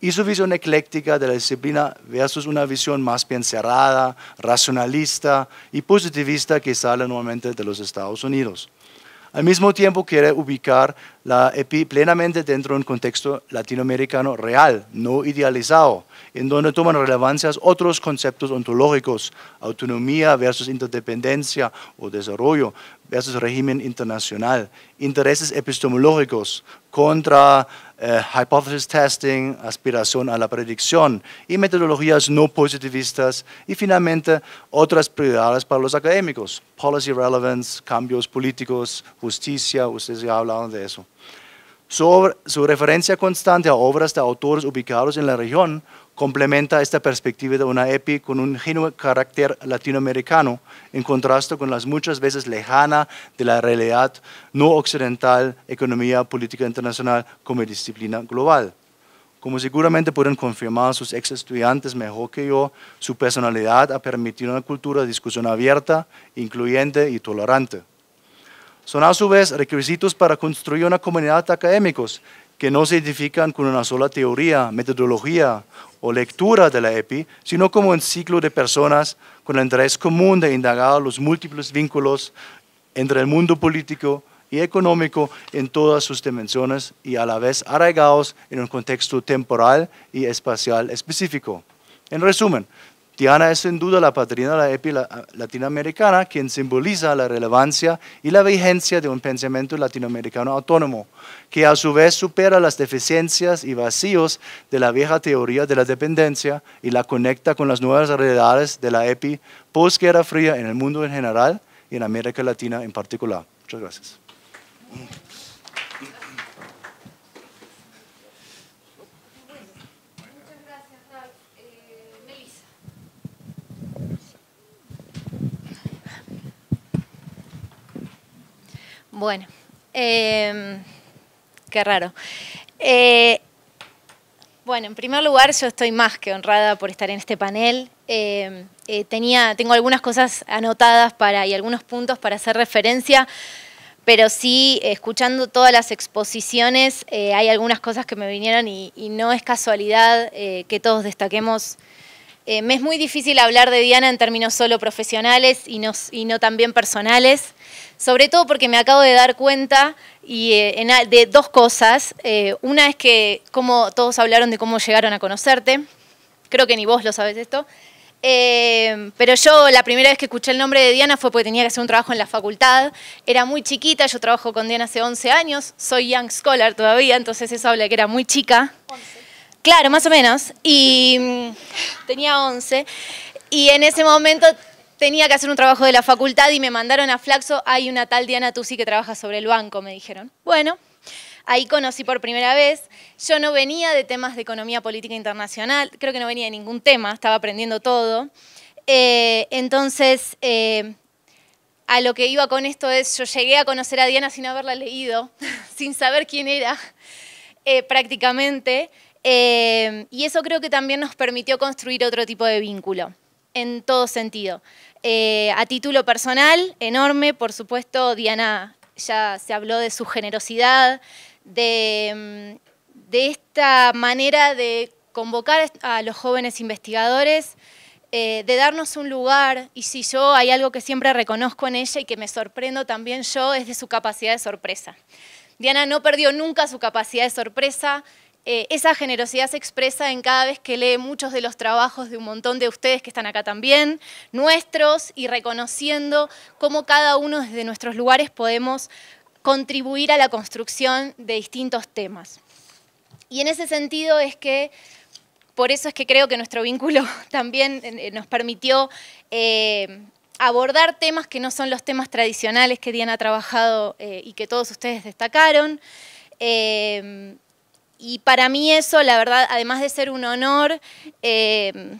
[SPEAKER 5] y su visión ecléctica de la disciplina versus una visión más bien cerrada, racionalista y positivista que sale nuevamente de los Estados Unidos. Al mismo tiempo quiere ubicar la EPI plenamente dentro de un contexto latinoamericano real, no idealizado, en donde toman relevancia otros conceptos ontológicos, autonomía versus interdependencia o desarrollo versus régimen internacional, intereses epistemológicos contra eh, hypothesis testing, aspiración a la predicción y metodologías no positivistas y finalmente otras prioridades para los académicos, policy relevance, cambios políticos, justicia, ustedes ya hablaron de eso. Su referencia constante a obras de autores ubicados en la región complementa esta perspectiva de una EPI con un genuino carácter latinoamericano, en contraste con las muchas veces lejana de la realidad no occidental, economía política internacional como disciplina global. Como seguramente pueden confirmar sus ex estudiantes mejor que yo, su personalidad ha permitido una cultura de discusión abierta, incluyente y tolerante. Son a su vez requisitos para construir una comunidad de académicos que no se identifican con una sola teoría, metodología o lectura de la EPI, sino como un ciclo de personas con el interés común de indagar los múltiples vínculos entre el mundo político y económico en todas sus dimensiones y a la vez arraigados en un contexto temporal y espacial específico. En resumen, Diana es sin duda la patrina de la EPI latinoamericana, quien simboliza la relevancia y la vigencia de un pensamiento latinoamericano autónomo, que a su vez supera las deficiencias y vacíos de la vieja teoría de la dependencia y la conecta con las nuevas realidades de la EPI post-guerra fría en el mundo en general y en América Latina en particular. Muchas gracias.
[SPEAKER 1] Bueno, em, qué raro. Eh, Bueno, en primer lugar, yo estoy más que honrada por estar en este panel. Eh, eh, tenía, tengo algunas cosas anotadas para, y algunos puntos para hacer referencia, pero sí, escuchando todas las exposiciones, eh, hay algunas cosas que me vinieron y, y no es casualidad que todos destaquemos. me es muy difícil hablar de Diana en términos solo profesionales y no, y no también personales sobre todo porque me acabo de dar cuenta y, eh, de dos cosas. Eh, una es que como todos hablaron de cómo llegaron a conocerte, creo que ni vos lo sabes esto, eh, pero yo la primera vez que escuché el nombre de Diana fue porque tenía que hacer un trabajo en la facultad. Era muy chiquita, yo trabajo con Diana hace 11 años, soy young scholar todavía, entonces eso habla de que era muy chica. 11. Claro, más o menos. Y mm, tenía 11. Y en ese momento tenía que hacer un trabajo de la facultad y me mandaron a Flaxo, hay una tal Diana Tusi que trabaja sobre el banco, me dijeron. Bueno, ahí conocí por primera vez. Yo no venía de temas de economía política internacional, creo que no venía de ningún tema, estaba aprendiendo todo. Eh, entonces, eh, a lo que iba con esto es, yo llegué a conocer a Diana sin haberla leído, sin saber quién era eh, prácticamente, y eso creo que también nos permitió construir otro tipo de vínculo en todo sentido. Eh, a título personal, enorme, por supuesto, Diana ya se habló de su generosidad, de, mm, esta manera de convocar a los jóvenes investigadores, eh, de darnos un lugar, y si yo hay algo que siempre reconozco en ella y que me sorprendo también yo, es de su capacidad de sorpresa. Diana no perdió nunca su capacidad de sorpresa, eh, esa generosidad se expresa en cada vez que lee muchos de los trabajos de un montón de ustedes que están acá también, nuestros, y reconociendo cómo cada uno desde nuestros lugares podemos contribuir a la construcción de distintos temas. Y en ese sentido es que, por eso es que creo que nuestro vínculo también eh, nos permitió eh, abordar temas que no son los temas tradicionales que Diana ha trabajado y que todos ustedes destacaron y para mí eso, la verdad, además de ser un honor, eh,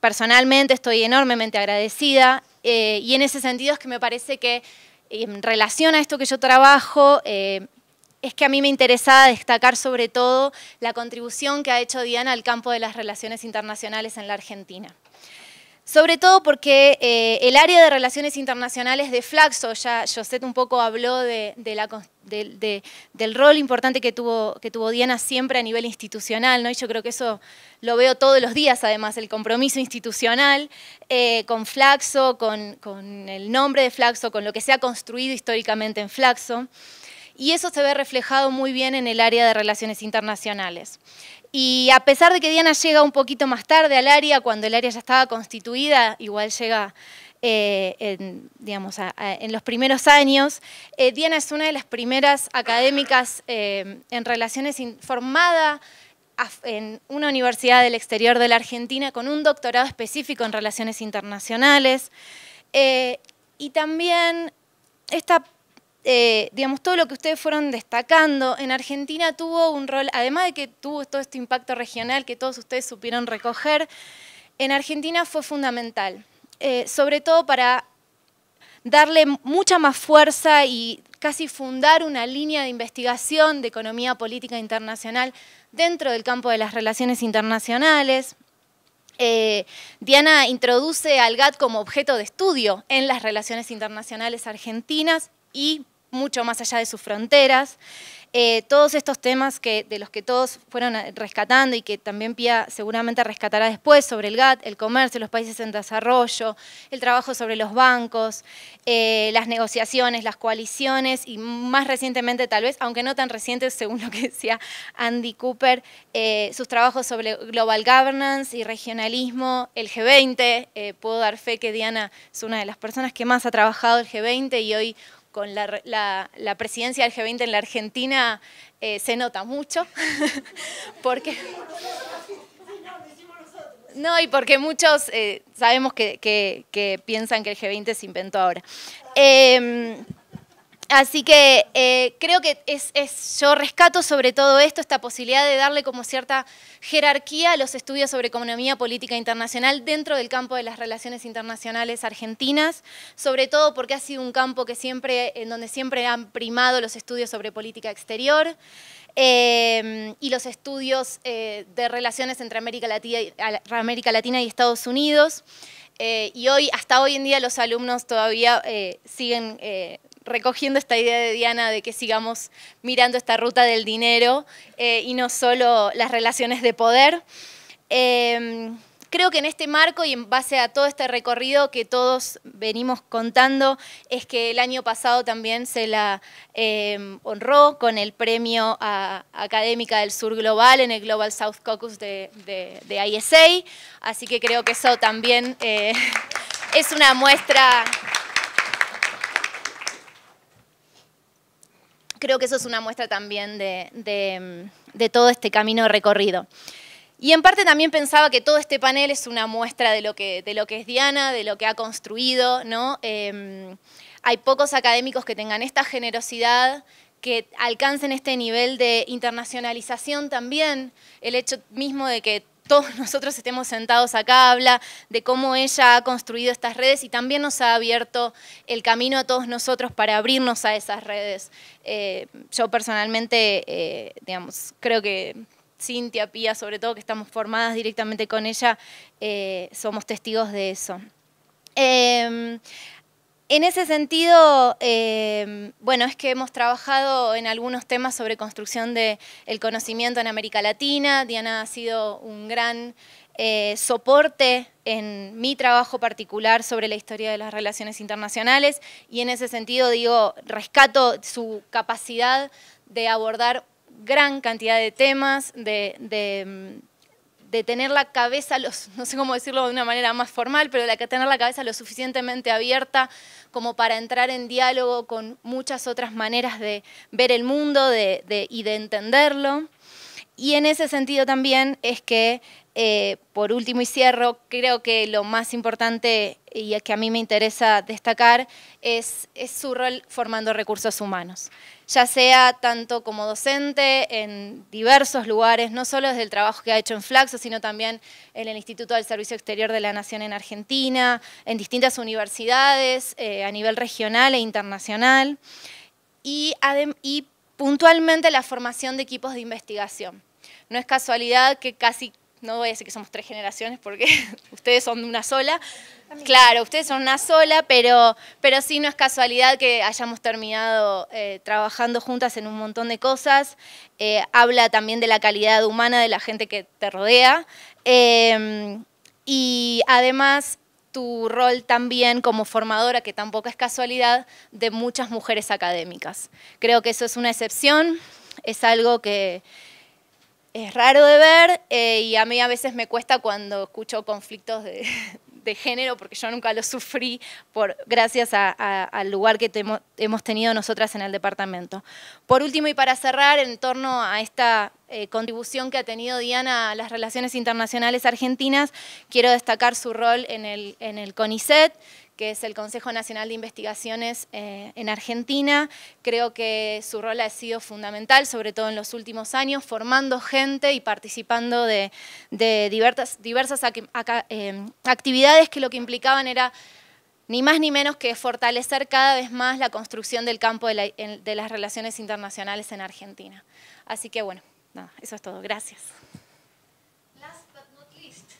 [SPEAKER 1] personalmente estoy enormemente agradecida eh, y en ese sentido es que me parece que en relación a esto que yo trabajo, eh, es que a mí me interesaba destacar sobre todo la contribución que ha hecho Diana al campo de las relaciones internacionales en la Argentina. Sobre todo porque eh, el área de relaciones internacionales de Flaxo, ya Josette un poco habló de, del rol importante que tuvo, que tuvo Diana siempre a nivel institucional, ¿no? y yo creo que eso lo veo todos los días además, el compromiso institucional eh, con Flaxo, con, con el nombre de Flaxo, con lo que se ha construido históricamente en Flaxo, y eso se ve reflejado muy bien en el área de relaciones internacionales. Y a pesar de que Diana llega un poquito más tarde al área, cuando el área ya estaba constituida, igual llega eh, en, digamos, en, los primeros años. Eh, Diana es una de las primeras académicas eh, en relaciones formada en una universidad del exterior de la Argentina con un doctorado específico en relaciones internacionales. y también esta eh, digamos, todo lo que ustedes fueron destacando, en Argentina tuvo un rol, además de que tuvo todo este impacto regional que todos ustedes supieron recoger, en Argentina fue fundamental, eh, sobre todo para darle mucha más fuerza y casi fundar una línea de investigación de economía política internacional dentro del campo de las relaciones internacionales. Eh, Diana introduce al GATT como objeto de estudio en las relaciones internacionales argentinas y mucho más allá de sus fronteras. Eh, todos estos temas que, de los que todos fueron rescatando y que también Pia seguramente rescatará después sobre el GATT, el comercio, los países en desarrollo, el trabajo sobre los bancos, eh, las negociaciones, las coaliciones y más recientemente tal vez, aunque no tan recientes según lo que decía Andy Cooper, eh, sus trabajos sobre global governance y regionalismo, el G20, puedo dar fe que Diana es una de las personas que más ha trabajado el G20 y hoy con la, presidencia del G20 en la Argentina eh, se nota mucho, porque... No, y porque muchos eh, sabemos que, piensan que el G20 se inventó ahora. Em, Así que eh, creo que es, yo rescato sobre todo esto, esta posibilidad de darle como cierta jerarquía a los estudios sobre economía política internacional dentro del campo de las relaciones internacionales argentinas, sobre todo porque ha sido un campo que siempre, en donde siempre han primado los estudios sobre política exterior. Eh, y los estudios eh, de relaciones entre América Latina, América Latina y Estados Unidos. y hoy, hasta hoy en día, los alumnos todavía siguen recogiendo esta idea de Diana de que sigamos mirando esta ruta del dinero eh, y no solo las relaciones de poder. Em, creo que en este marco y en base a todo este recorrido que todos venimos contando, es que el año pasado también se la em, honró con el premio académica del Sur Global en el Global South Caucus de, de ISA. Así que creo que eso también eh, es una muestra creo que eso es una muestra también de, todo este camino recorrido. Y en parte también pensaba que todo este panel es una muestra de lo que, de lo que es Diana, de lo que ha construido. ¿no? Em, hay pocos académicos que tengan esta generosidad, que alcancen este nivel de internacionalización también. El hecho mismo de que todos nosotros estemos sentados acá, habla de cómo ella ha construido estas redes y también nos ha abierto el camino a todos nosotros para abrirnos a esas redes. Eh, yo personalmente, eh, digamos, creo que Cintia, Pía, sobre todo, que estamos formadas directamente con ella, eh, somos testigos de eso. En ese sentido, eh, bueno, es que hemos trabajado en algunos temas sobre construcción del conocimiento en América Latina. Diana ha sido un gran eh, soporte en mi trabajo particular sobre la historia de las relaciones internacionales y en ese sentido digo, rescato su capacidad de abordar gran cantidad de temas, de de tener la cabeza, los, no sé cómo decirlo de una manera más formal, pero de tener la cabeza lo suficientemente abierta como para entrar en diálogo con muchas otras maneras de ver el mundo y de entenderlo. Y en ese sentido también es que, eh, por último y cierro, creo que lo más importante y que a mí me interesa destacar es, es su rol formando recursos humanos ya sea tanto como docente en diversos lugares, no solo desde el trabajo que ha hecho en Flaxo, sino también en el Instituto del Servicio Exterior de la Nación en Argentina, en distintas universidades eh, a nivel regional e internacional, y, y puntualmente la formación de equipos de investigación. No es casualidad que casi no voy a decir que somos tres generaciones porque ustedes son una sola. Claro, ustedes son una sola, pero, pero sí no es casualidad que hayamos terminado eh, trabajando juntas en un montón de cosas. Eh, habla también de la calidad humana de la gente que te rodea. Em, y además tu rol también como formadora, que tampoco es casualidad, de muchas mujeres académicas. Creo que eso es una excepción, es algo que, es raro de ver eh, y a mí a veces me cuesta cuando escucho conflictos de, género porque yo nunca los sufrí por, gracias al lugar que hemos tenido nosotras en el departamento. Por último y para cerrar, en torno a esta eh, contribución que ha tenido Diana a las relaciones internacionales argentinas, quiero destacar su rol en el, en el CONICET, que es el Consejo Nacional de Investigaciones eh, en Argentina. Creo que su rol ha sido fundamental, sobre todo en los últimos años, formando gente y participando de, diversas, diversas eh, actividades que lo que implicaban era ni más ni menos que fortalecer cada vez más la construcción del campo de, las relaciones internacionales en Argentina. Así que bueno, eso es todo. Gracias. Last but not least,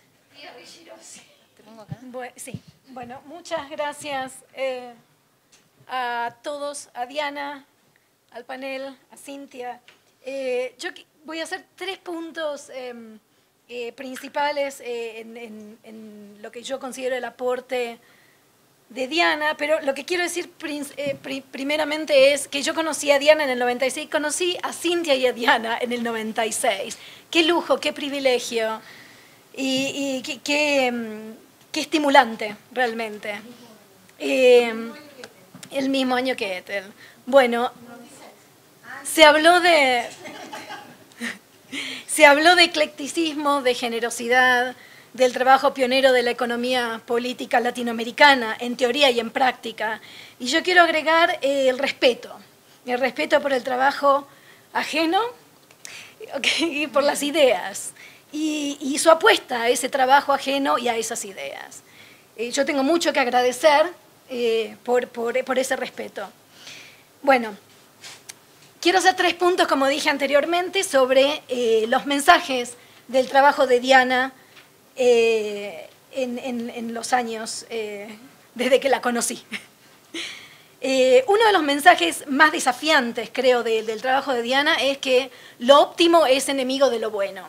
[SPEAKER 6] ¿Te pongo acá? sí. Bueno, muchas gracias eh, a todos, a Diana, al panel, a Cintia. Eh, yo voy a hacer tres puntos eh, principales en, lo que yo considero el aporte de Diana, pero lo que quiero decir primeramente es que yo conocí a Diana en el 96, conocí a Cintia y a Diana en el 96. Qué lujo, qué privilegio y, qué em, qué estimulante realmente. Eh, el mismo año que Ethel. Bueno, se habló de se habló de eclecticismo, de generosidad, del trabajo pionero de la economía política latinoamericana, en teoría y en práctica. Y yo quiero agregar eh, el respeto, el respeto por el trabajo ajeno y por las ideas, y, su apuesta a ese trabajo ajeno y a esas ideas. Eh, yo tengo mucho que agradecer eh, por, por ese respeto. Bueno, quiero hacer tres puntos, como dije anteriormente, sobre los mensajes del trabajo de Diana eh, en, los años eh, desde que la conocí. Eh, uno de los mensajes más desafiantes, creo, del trabajo de Diana es que lo óptimo es enemigo de lo bueno.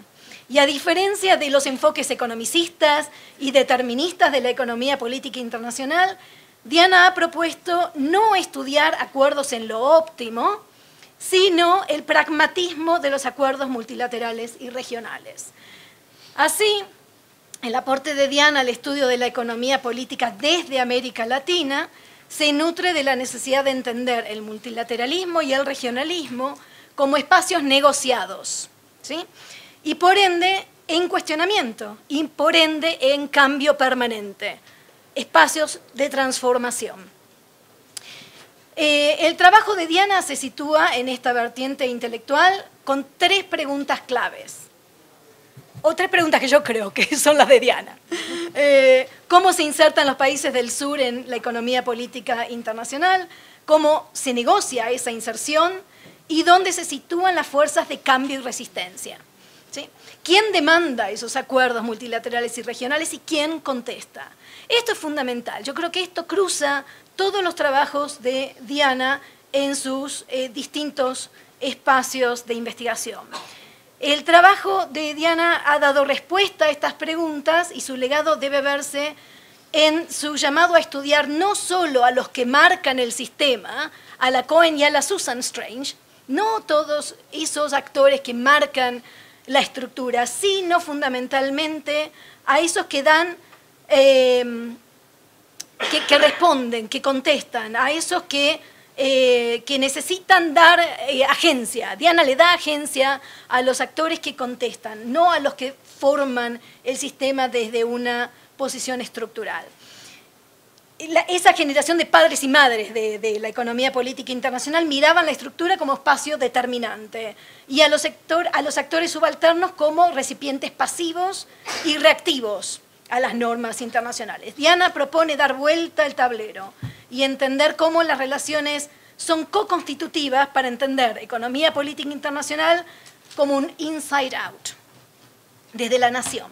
[SPEAKER 6] Y a diferencia de los enfoques economicistas y deterministas de la economía política internacional, Diana ha propuesto no estudiar acuerdos en lo óptimo, sino el pragmatismo de los acuerdos multilaterales y regionales. Así, el aporte de Diana al estudio de la economía política desde América Latina se nutre de la necesidad de entender el multilateralismo y el regionalismo como espacios negociados, ¿sí? Y por ende en cuestionamiento, y por ende en cambio permanente, espacios de transformación. Eh, el trabajo de Diana se sitúa en esta vertiente intelectual con tres preguntas claves o tres preguntas que yo creo que son las de Diana. Eh, ¿Cómo se insertan los países del sur en la economía política internacional? ¿Cómo se negocia esa inserción? ¿Y dónde se sitúan las fuerzas de cambio y resistencia? ¿Quién demanda esos acuerdos multilaterales y regionales y quién contesta? Esto es fundamental. Yo creo que esto cruza todos los trabajos de Diana en sus eh, distintos espacios de investigación. El trabajo de Diana ha dado respuesta a estas preguntas y su legado debe verse en su llamado a estudiar no solo a los que marcan el sistema, a la Cohen y a la Susan Strange, no todos esos actores que marcan la estructura, sino fundamentalmente a esos que dan, eh, que responden, que contestan, a esos que eh, que necesitan dar eh, agencia. Diana le da agencia a los actores que contestan, no a los que forman el sistema desde una posición estructural. Esa generación de padres y madres de, la economía política internacional miraban la estructura como espacio determinante y a los, a los actores subalternos como recipientes pasivos y reactivos a las normas internacionales. Diana propone dar vuelta al tablero y entender cómo las relaciones son co-constitutivas para entender economía política internacional como un inside out, desde la nación.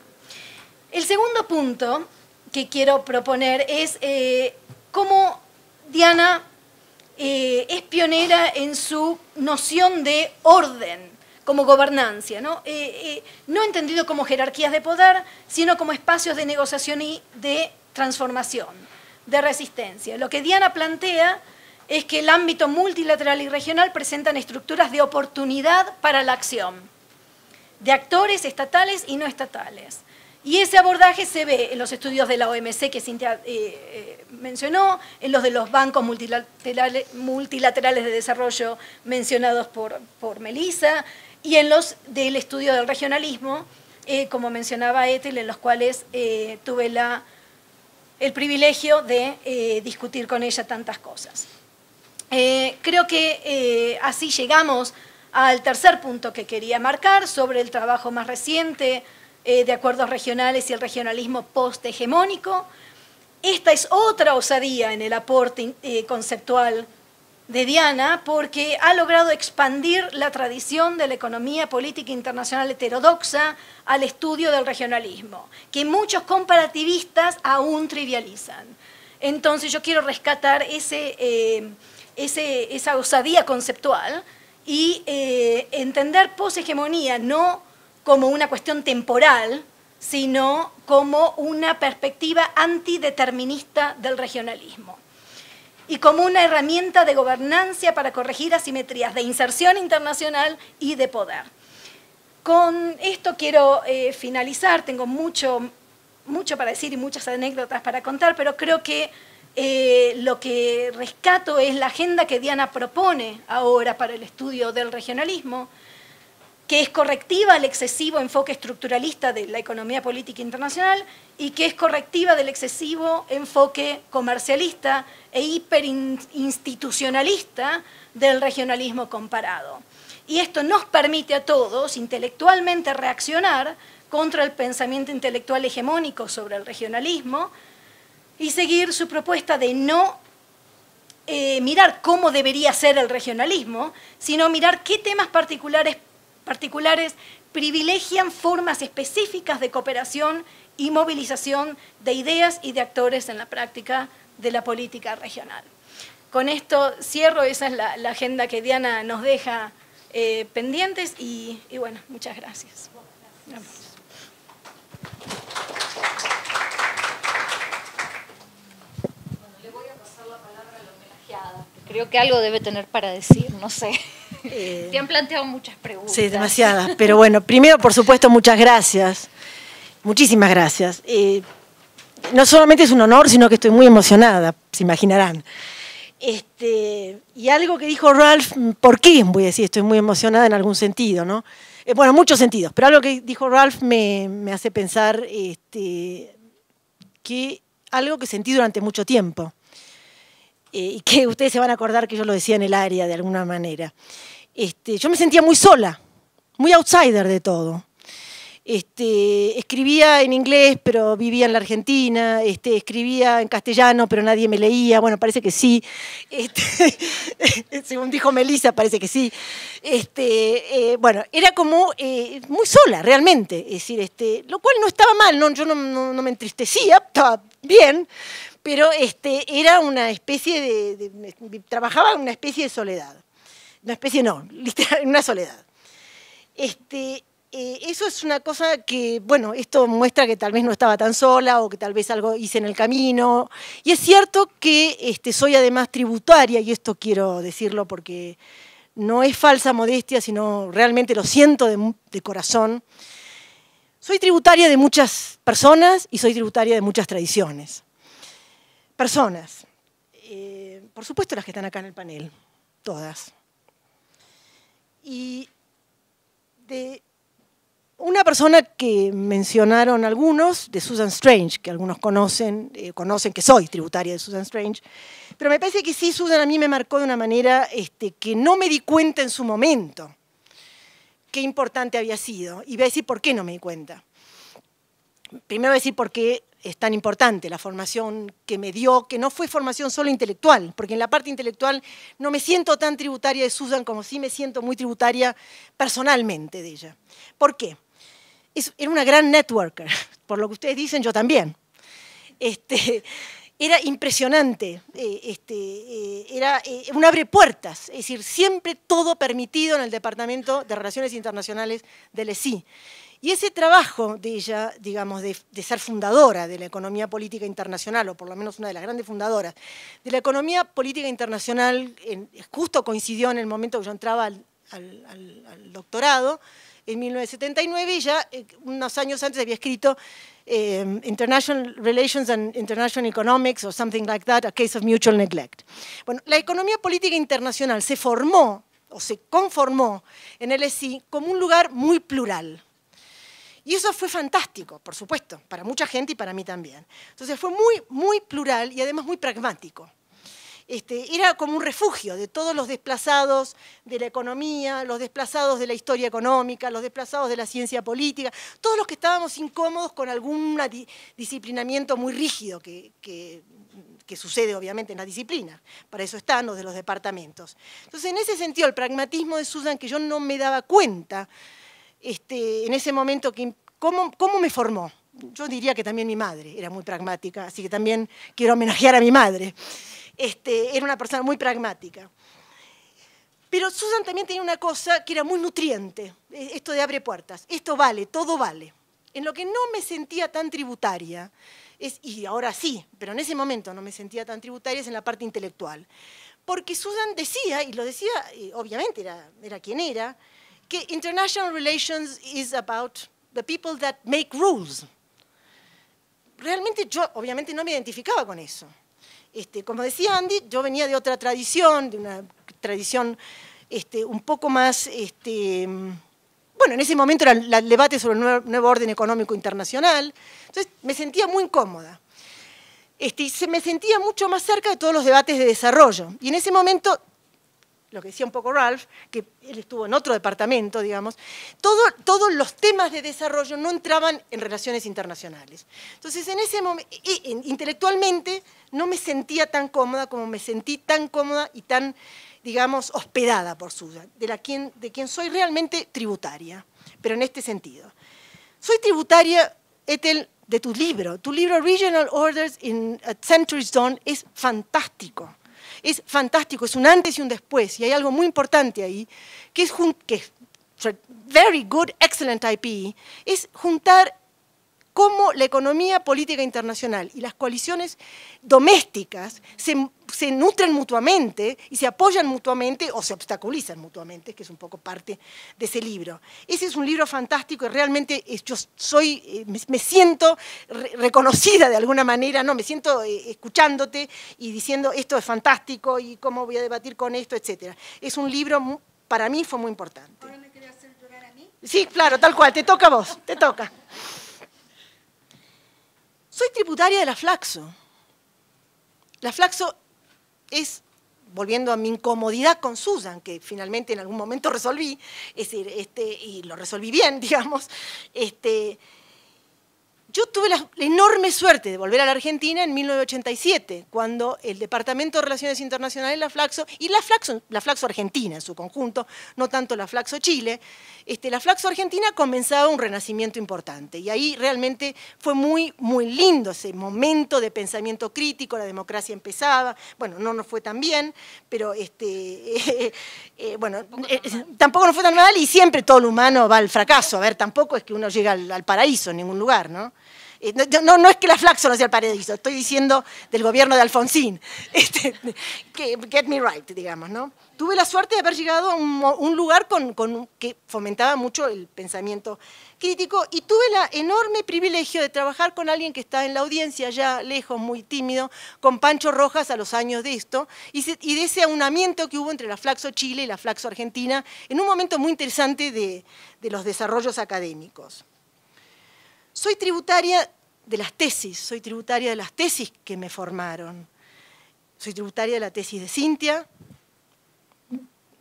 [SPEAKER 6] El segundo punto que quiero proponer es eh, cómo Diana eh, es pionera en su noción de orden como gobernancia, ¿no? Eh, no entendido como jerarquías de poder, sino como espacios de negociación y de transformación de resistencia. Lo que Diana plantea es que el ámbito multilateral y regional presentan estructuras de oportunidad para la acción, de actores estatales y no estatales. Y ese abordaje se ve en los estudios de la OMC que Cintia eh, eh, mencionó, en los de los bancos multilaterales, de desarrollo mencionados por, por Melissa, y en los del estudio del regionalismo, eh, como mencionaba Ethel, en los cuales tuve la el privilegio de discutir con ella tantas cosas. Creo que así llegamos al tercer punto que quería marcar sobre el trabajo más reciente de acuerdos regionales y el regionalismo post-hegemónico. Esta es otra osadía en el aporte conceptual de Diana porque ha logrado expandir la tradición de la economía política internacional heterodoxa al estudio del regionalismo, que muchos comparativistas aún trivializan. Entonces yo quiero rescatar ese, eh, esa osadía conceptual y eh, entender poshegemonía no como una cuestión temporal, sino como una perspectiva antideterminista del regionalismo y como una herramienta de gobernancia para corregir asimetrías de inserción internacional y de poder. Con esto quiero eh, finalizar, tengo mucho, mucho para decir y muchas anécdotas para contar, pero creo que eh, lo que rescato es la agenda que Diana propone ahora para el estudio del regionalismo, que es correctiva al excesivo enfoque estructuralista de la economía política internacional y que es correctiva del excesivo enfoque comercialista e hiperinstitucionalista del regionalismo comparado. Y esto nos permite a todos intelectualmente reaccionar contra el pensamiento intelectual hegemónico sobre el regionalismo y seguir su propuesta de no eh, mirar cómo debería ser el regionalismo, sino mirar qué temas particulares particulares privilegian formas específicas de cooperación y movilización de ideas y de actores en la práctica de la política regional. Con esto cierro, esa es la, agenda que Diana nos deja eh, pendientes y, bueno, muchas gracias.
[SPEAKER 1] Creo que algo debe tener para decir, no sé. Eh, Te han planteado muchas preguntas.
[SPEAKER 7] Sí, demasiadas. Pero bueno, primero, por supuesto, muchas gracias. Muchísimas gracias. Eh, no solamente es un honor, sino que estoy muy emocionada, se imaginarán. Este, y algo que dijo Ralph, ¿por qué? Voy a decir, estoy muy emocionada en algún sentido, ¿no? Eh, bueno, muchos sentidos, pero algo que dijo Ralph me, me hace pensar este, que algo que sentí durante mucho tiempo eh, y que ustedes se van a acordar que yo lo decía en el área de alguna manera. Este, yo me sentía muy sola, muy outsider de todo. Este, escribía en inglés, pero vivía en la Argentina, este, escribía en castellano, pero nadie me leía, bueno, parece que sí, este, según dijo Melissa, parece que sí. Este, eh, bueno, era como eh, muy sola, realmente, es decir, este, lo cual no estaba mal, no, yo no, no me entristecía, estaba bien, pero este, era una especie de, trabajaba en una especie de soledad. Una especie no, literal, una soledad. Este, eh, eso es una cosa que, bueno, esto muestra que tal vez no estaba tan sola o que tal vez algo hice en el camino. Y es cierto que este, soy además tributaria, y esto quiero decirlo porque no es falsa modestia, sino realmente lo siento de, de corazón. Soy tributaria de muchas personas y soy tributaria de muchas tradiciones personas. Eh, por supuesto las que están acá en el panel, todas. Y de una persona que mencionaron algunos, de Susan Strange, que algunos conocen, eh, conocen que soy tributaria de Susan Strange, pero me parece que sí, Susan a mí me marcó de una manera este, que no me di cuenta en su momento qué importante había sido. Y voy a decir por qué no me di cuenta. Primero voy a decir por qué es tan importante, la formación que me dio, que no fue formación solo intelectual, porque en la parte intelectual no me siento tan tributaria de Susan como sí me siento muy tributaria personalmente de ella. ¿Por qué? era una gran networker, por lo que ustedes dicen, yo también. Este, era impresionante, eh, este, eh, era eh, un abre puertas, es decir, siempre todo permitido en el Departamento de Relaciones Internacionales del ESI. Y ese trabajo de ella, digamos, de, ser fundadora de la economía política internacional, o por lo menos una de las grandes fundadoras, de la economía política internacional, justo coincidió en el momento que yo entraba al, doctorado, en 1979, y ya eh, unos años antes había escrito eh, International Relations and International Economics, o something like that, a case of mutual neglect. Bueno, la economía política internacional se formó, o se conformó en el ESI como un lugar muy plural y eso fue fantástico, por supuesto, para mucha gente y para mí también. Entonces fue muy, muy plural y además muy pragmático. Este, era como un refugio de todos los desplazados de la economía, los desplazados de la historia económica, los desplazados de la ciencia política, todos los que estábamos incómodos con algún disciplinamiento muy rígido que, que, sucede obviamente en la disciplina. Para eso están los de los departamentos. Entonces, en ese sentido, el pragmatismo de Susan, que yo no me daba cuenta este, en ese momento, ¿cómo, ¿cómo me formó? Yo diría que también mi madre era muy pragmática, así que también quiero homenajear a mi madre. Este, era una persona muy pragmática. Pero Susan también tenía una cosa que era muy nutriente, eh, esto de abre puertas. Esto vale, todo vale. En lo que no me sentía tan tributaria, es, y ahora sí, pero en ese momento no me sentía tan tributaria, es en la parte intelectual. Porque Susan decía, y lo decía, obviamente era, era quien era, que international relations is about the people that make rules. Realmente yo obviamente no me identificaba con eso. Este, como decía Andy, yo venía de otra tradición, de una tradición este, un poco más, este, bueno, en ese momento era el debate sobre el nuevo, orden económico internacional, entonces me sentía muy incómoda. Este, se me sentía mucho más cerca de todos los debates de desarrollo. Y en ese momento lo que decía un poco Ralph, que él estuvo en otro departamento, digamos, todos los temas de desarrollo no entraban en relaciones internacionales. Entonces, en ese momento, intelectualmente, no me sentía tan cómoda como me sentí tan cómoda y tan, digamos, hospedada por Susan, de, la quien, de quien soy realmente tributaria, pero en este sentido. Soy tributaria, Ethel, de tu libro. Tu libro Regional Orders in a Century Zone es fantástico es fantástico, es un antes y un después, y hay algo muy importante ahí, que es, que very good, excellent IP, es juntar cómo la economía política internacional y las coaliciones domésticas se, nutren mutuamente y se apoyan mutuamente o se obstaculizan mutuamente, que es un poco parte de ese libro. Ese es un libro fantástico y realmente yo soy, eh, me siento reconocida de alguna manera, no, me siento eh, escuchándote y diciendo esto es fantástico y cómo voy a debatir con esto, etc. Es un libro, para mí fue muy importante. ¿Ahora me hacer llorar a mí? Sí, claro, tal cual, te toca a vos, te toca. Soy tributaria de la Flaxo. La Flaxo es, volviendo a mi incomodidad con Susan, que finalmente en algún momento resolví, es decir, este, y lo resolví bien, digamos, este, yo tuve la enorme suerte de volver a la Argentina en 1987, cuando el Departamento de Relaciones Internacionales, la Flaxo, y la Flaxo, la Flaxo Argentina en su conjunto, no tanto la Flaxo Chile, este, la Flaxo Argentina comenzaba un renacimiento importante. Y ahí realmente fue muy, muy lindo ese momento de pensamiento crítico, la democracia empezaba, bueno, no nos fue tan bien, pero este, eh, bueno, eh, tampoco nos fue tan mal y siempre todo lo humano va al fracaso. A ver, tampoco es que uno llega al, al paraíso en ningún lugar, ¿no? Eh, no, es que la Flaxo no sea el paraíso, estoy diciendo del gobierno de Alfonsín. Este, get me right, digamos, ¿no? Tuve la suerte de haber llegado a un, lugar con, que fomentaba mucho el pensamiento crítico y tuve el enorme privilegio de trabajar con alguien que está en la audiencia, ya lejos, muy tímido, con Pancho Rojas a los años de esto, y, de ese aunamiento que hubo entre la Flaxo Chile y la Flaxo Argentina, en un momento muy interesante de los desarrollos académicos. Soy tributaria de las tesis, soy tributaria de las tesis que me formaron. Soy tributaria de la tesis de Cintia,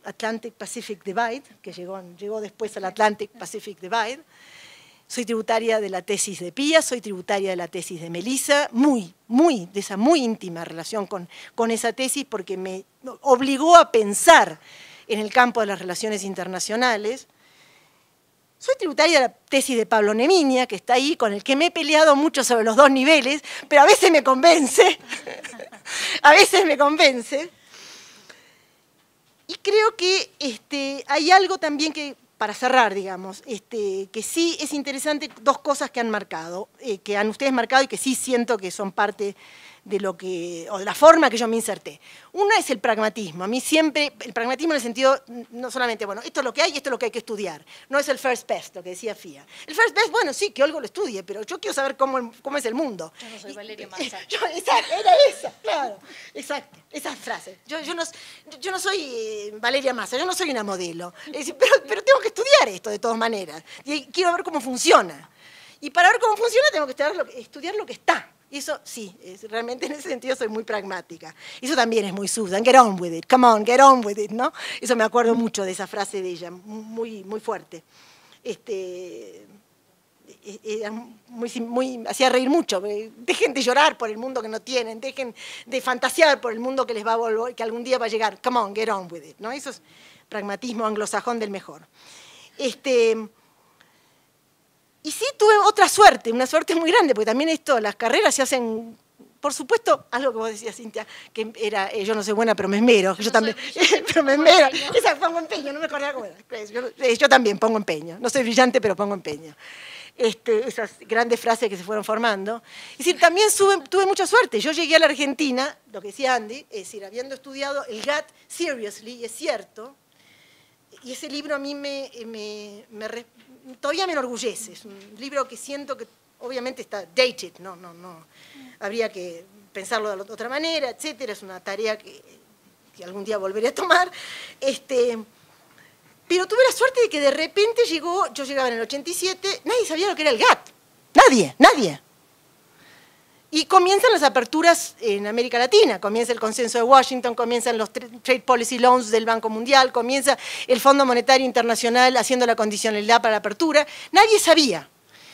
[SPEAKER 7] Atlantic Pacific Divide, que llegó, después al Atlantic Pacific Divide. Soy tributaria de la tesis de Pía, soy tributaria de la tesis de Melissa, muy, muy, de esa muy íntima relación con, con esa tesis porque me obligó a pensar en el campo de las relaciones internacionales soy tributaria de la tesis de Pablo Neminia, que está ahí, con el que me he peleado mucho sobre los dos niveles, pero a veces me convence, a veces me convence. Y creo que este, hay algo también que, para cerrar, digamos, este, que sí es interesante, dos cosas que han marcado, eh, que han ustedes marcado y que sí siento que son parte de lo que, o de la forma que yo me inserté. Una es el pragmatismo. A mí siempre, el pragmatismo en el sentido, no solamente, bueno, esto es lo que hay y esto es lo que hay que estudiar. No es el first best, lo que decía FIA. El first best, bueno, sí, que algo lo estudie, pero yo quiero saber cómo, cómo es el mundo.
[SPEAKER 8] Yo no soy Valeria Massa.
[SPEAKER 7] exacto, era esa, claro, exacto, esa frase. Yo, yo, no, yo no soy eh, Valeria Massa, yo no soy una modelo, pero, pero tengo que estudiar esto de todas maneras. Y quiero ver cómo funciona. Y para ver cómo funciona tengo que estudiar lo que, estudiar lo que está. Eso sí, realmente en ese sentido soy muy pragmática. Eso también es muy Susan, get on with it, come on, get on with it, ¿no? Eso me acuerdo mucho de esa frase de ella, muy, muy fuerte. Este, e, e, hacía reír mucho. Dejen de llorar por el mundo que no tienen, dejen de fantasear por el mundo que les va a volver, que algún día va a llegar. Come on, get on with it, ¿no? Eso es pragmatismo anglosajón del mejor. Este, y sí tuve otra suerte, una suerte muy grande, porque también esto, las carreras se hacen, por supuesto, algo que vos decías, Cintia, que era, eh, yo no soy buena, pero me esmero, yo, también, pero me esmero, esa pongo empeño, no me acordaba cómo era, eh, yo, también pongo empeño, no soy brillante, pero pongo empeño. Este, esas grandes frases que se fueron formando. Es decir, también tuve mucha suerte. Yo llegué a la Argentina, lo que decía Andy, es decir, habiendo estudiado el GATT seriously, y es cierto, y ese libro a mí me, me, me, todavía me enorgullece. Es un libro que siento que obviamente está dated, no, no, no. Habría que pensarlo de otra manera, etcétera. Es una tarea que, algún día volveré a tomar. Este, pero tuve la suerte de que de repente llegó, yo llegaba en el 87, nadie sabía lo que era el GATT. Nadie, nadie. Y comienzan las aperturas en América Latina, comienza el consenso de Washington, comienzan los Trade Policy Loans del Banco Mundial, comienza el Fondo Monetario Internacional haciendo la condicionalidad para la apertura. Nadie sabía.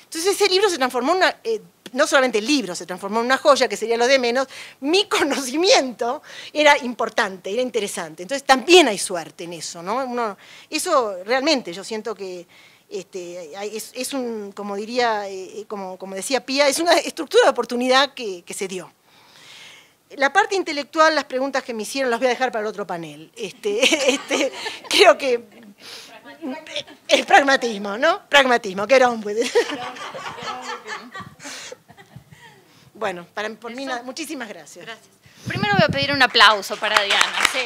[SPEAKER 7] Entonces ese libro se transformó en una, eh, no solamente el libro se transformó en una joya, que sería lo de menos, mi conocimiento era importante, era interesante. Entonces también hay suerte en eso, ¿no? eso realmente yo siento que este, es, un, como diría, eh, como, decía Pía, es una estructura de oportunidad que, se dio. La parte intelectual, las preguntas que me hicieron, las voy a dejar para el otro panel. Este, este, creo que es pragmatismo, ¿no? Pragmatismo, que puede. Bueno, para, por mí, muchísimas gracias.
[SPEAKER 1] Gracias. Primero voy a pedir un aplauso para Diana. Sí.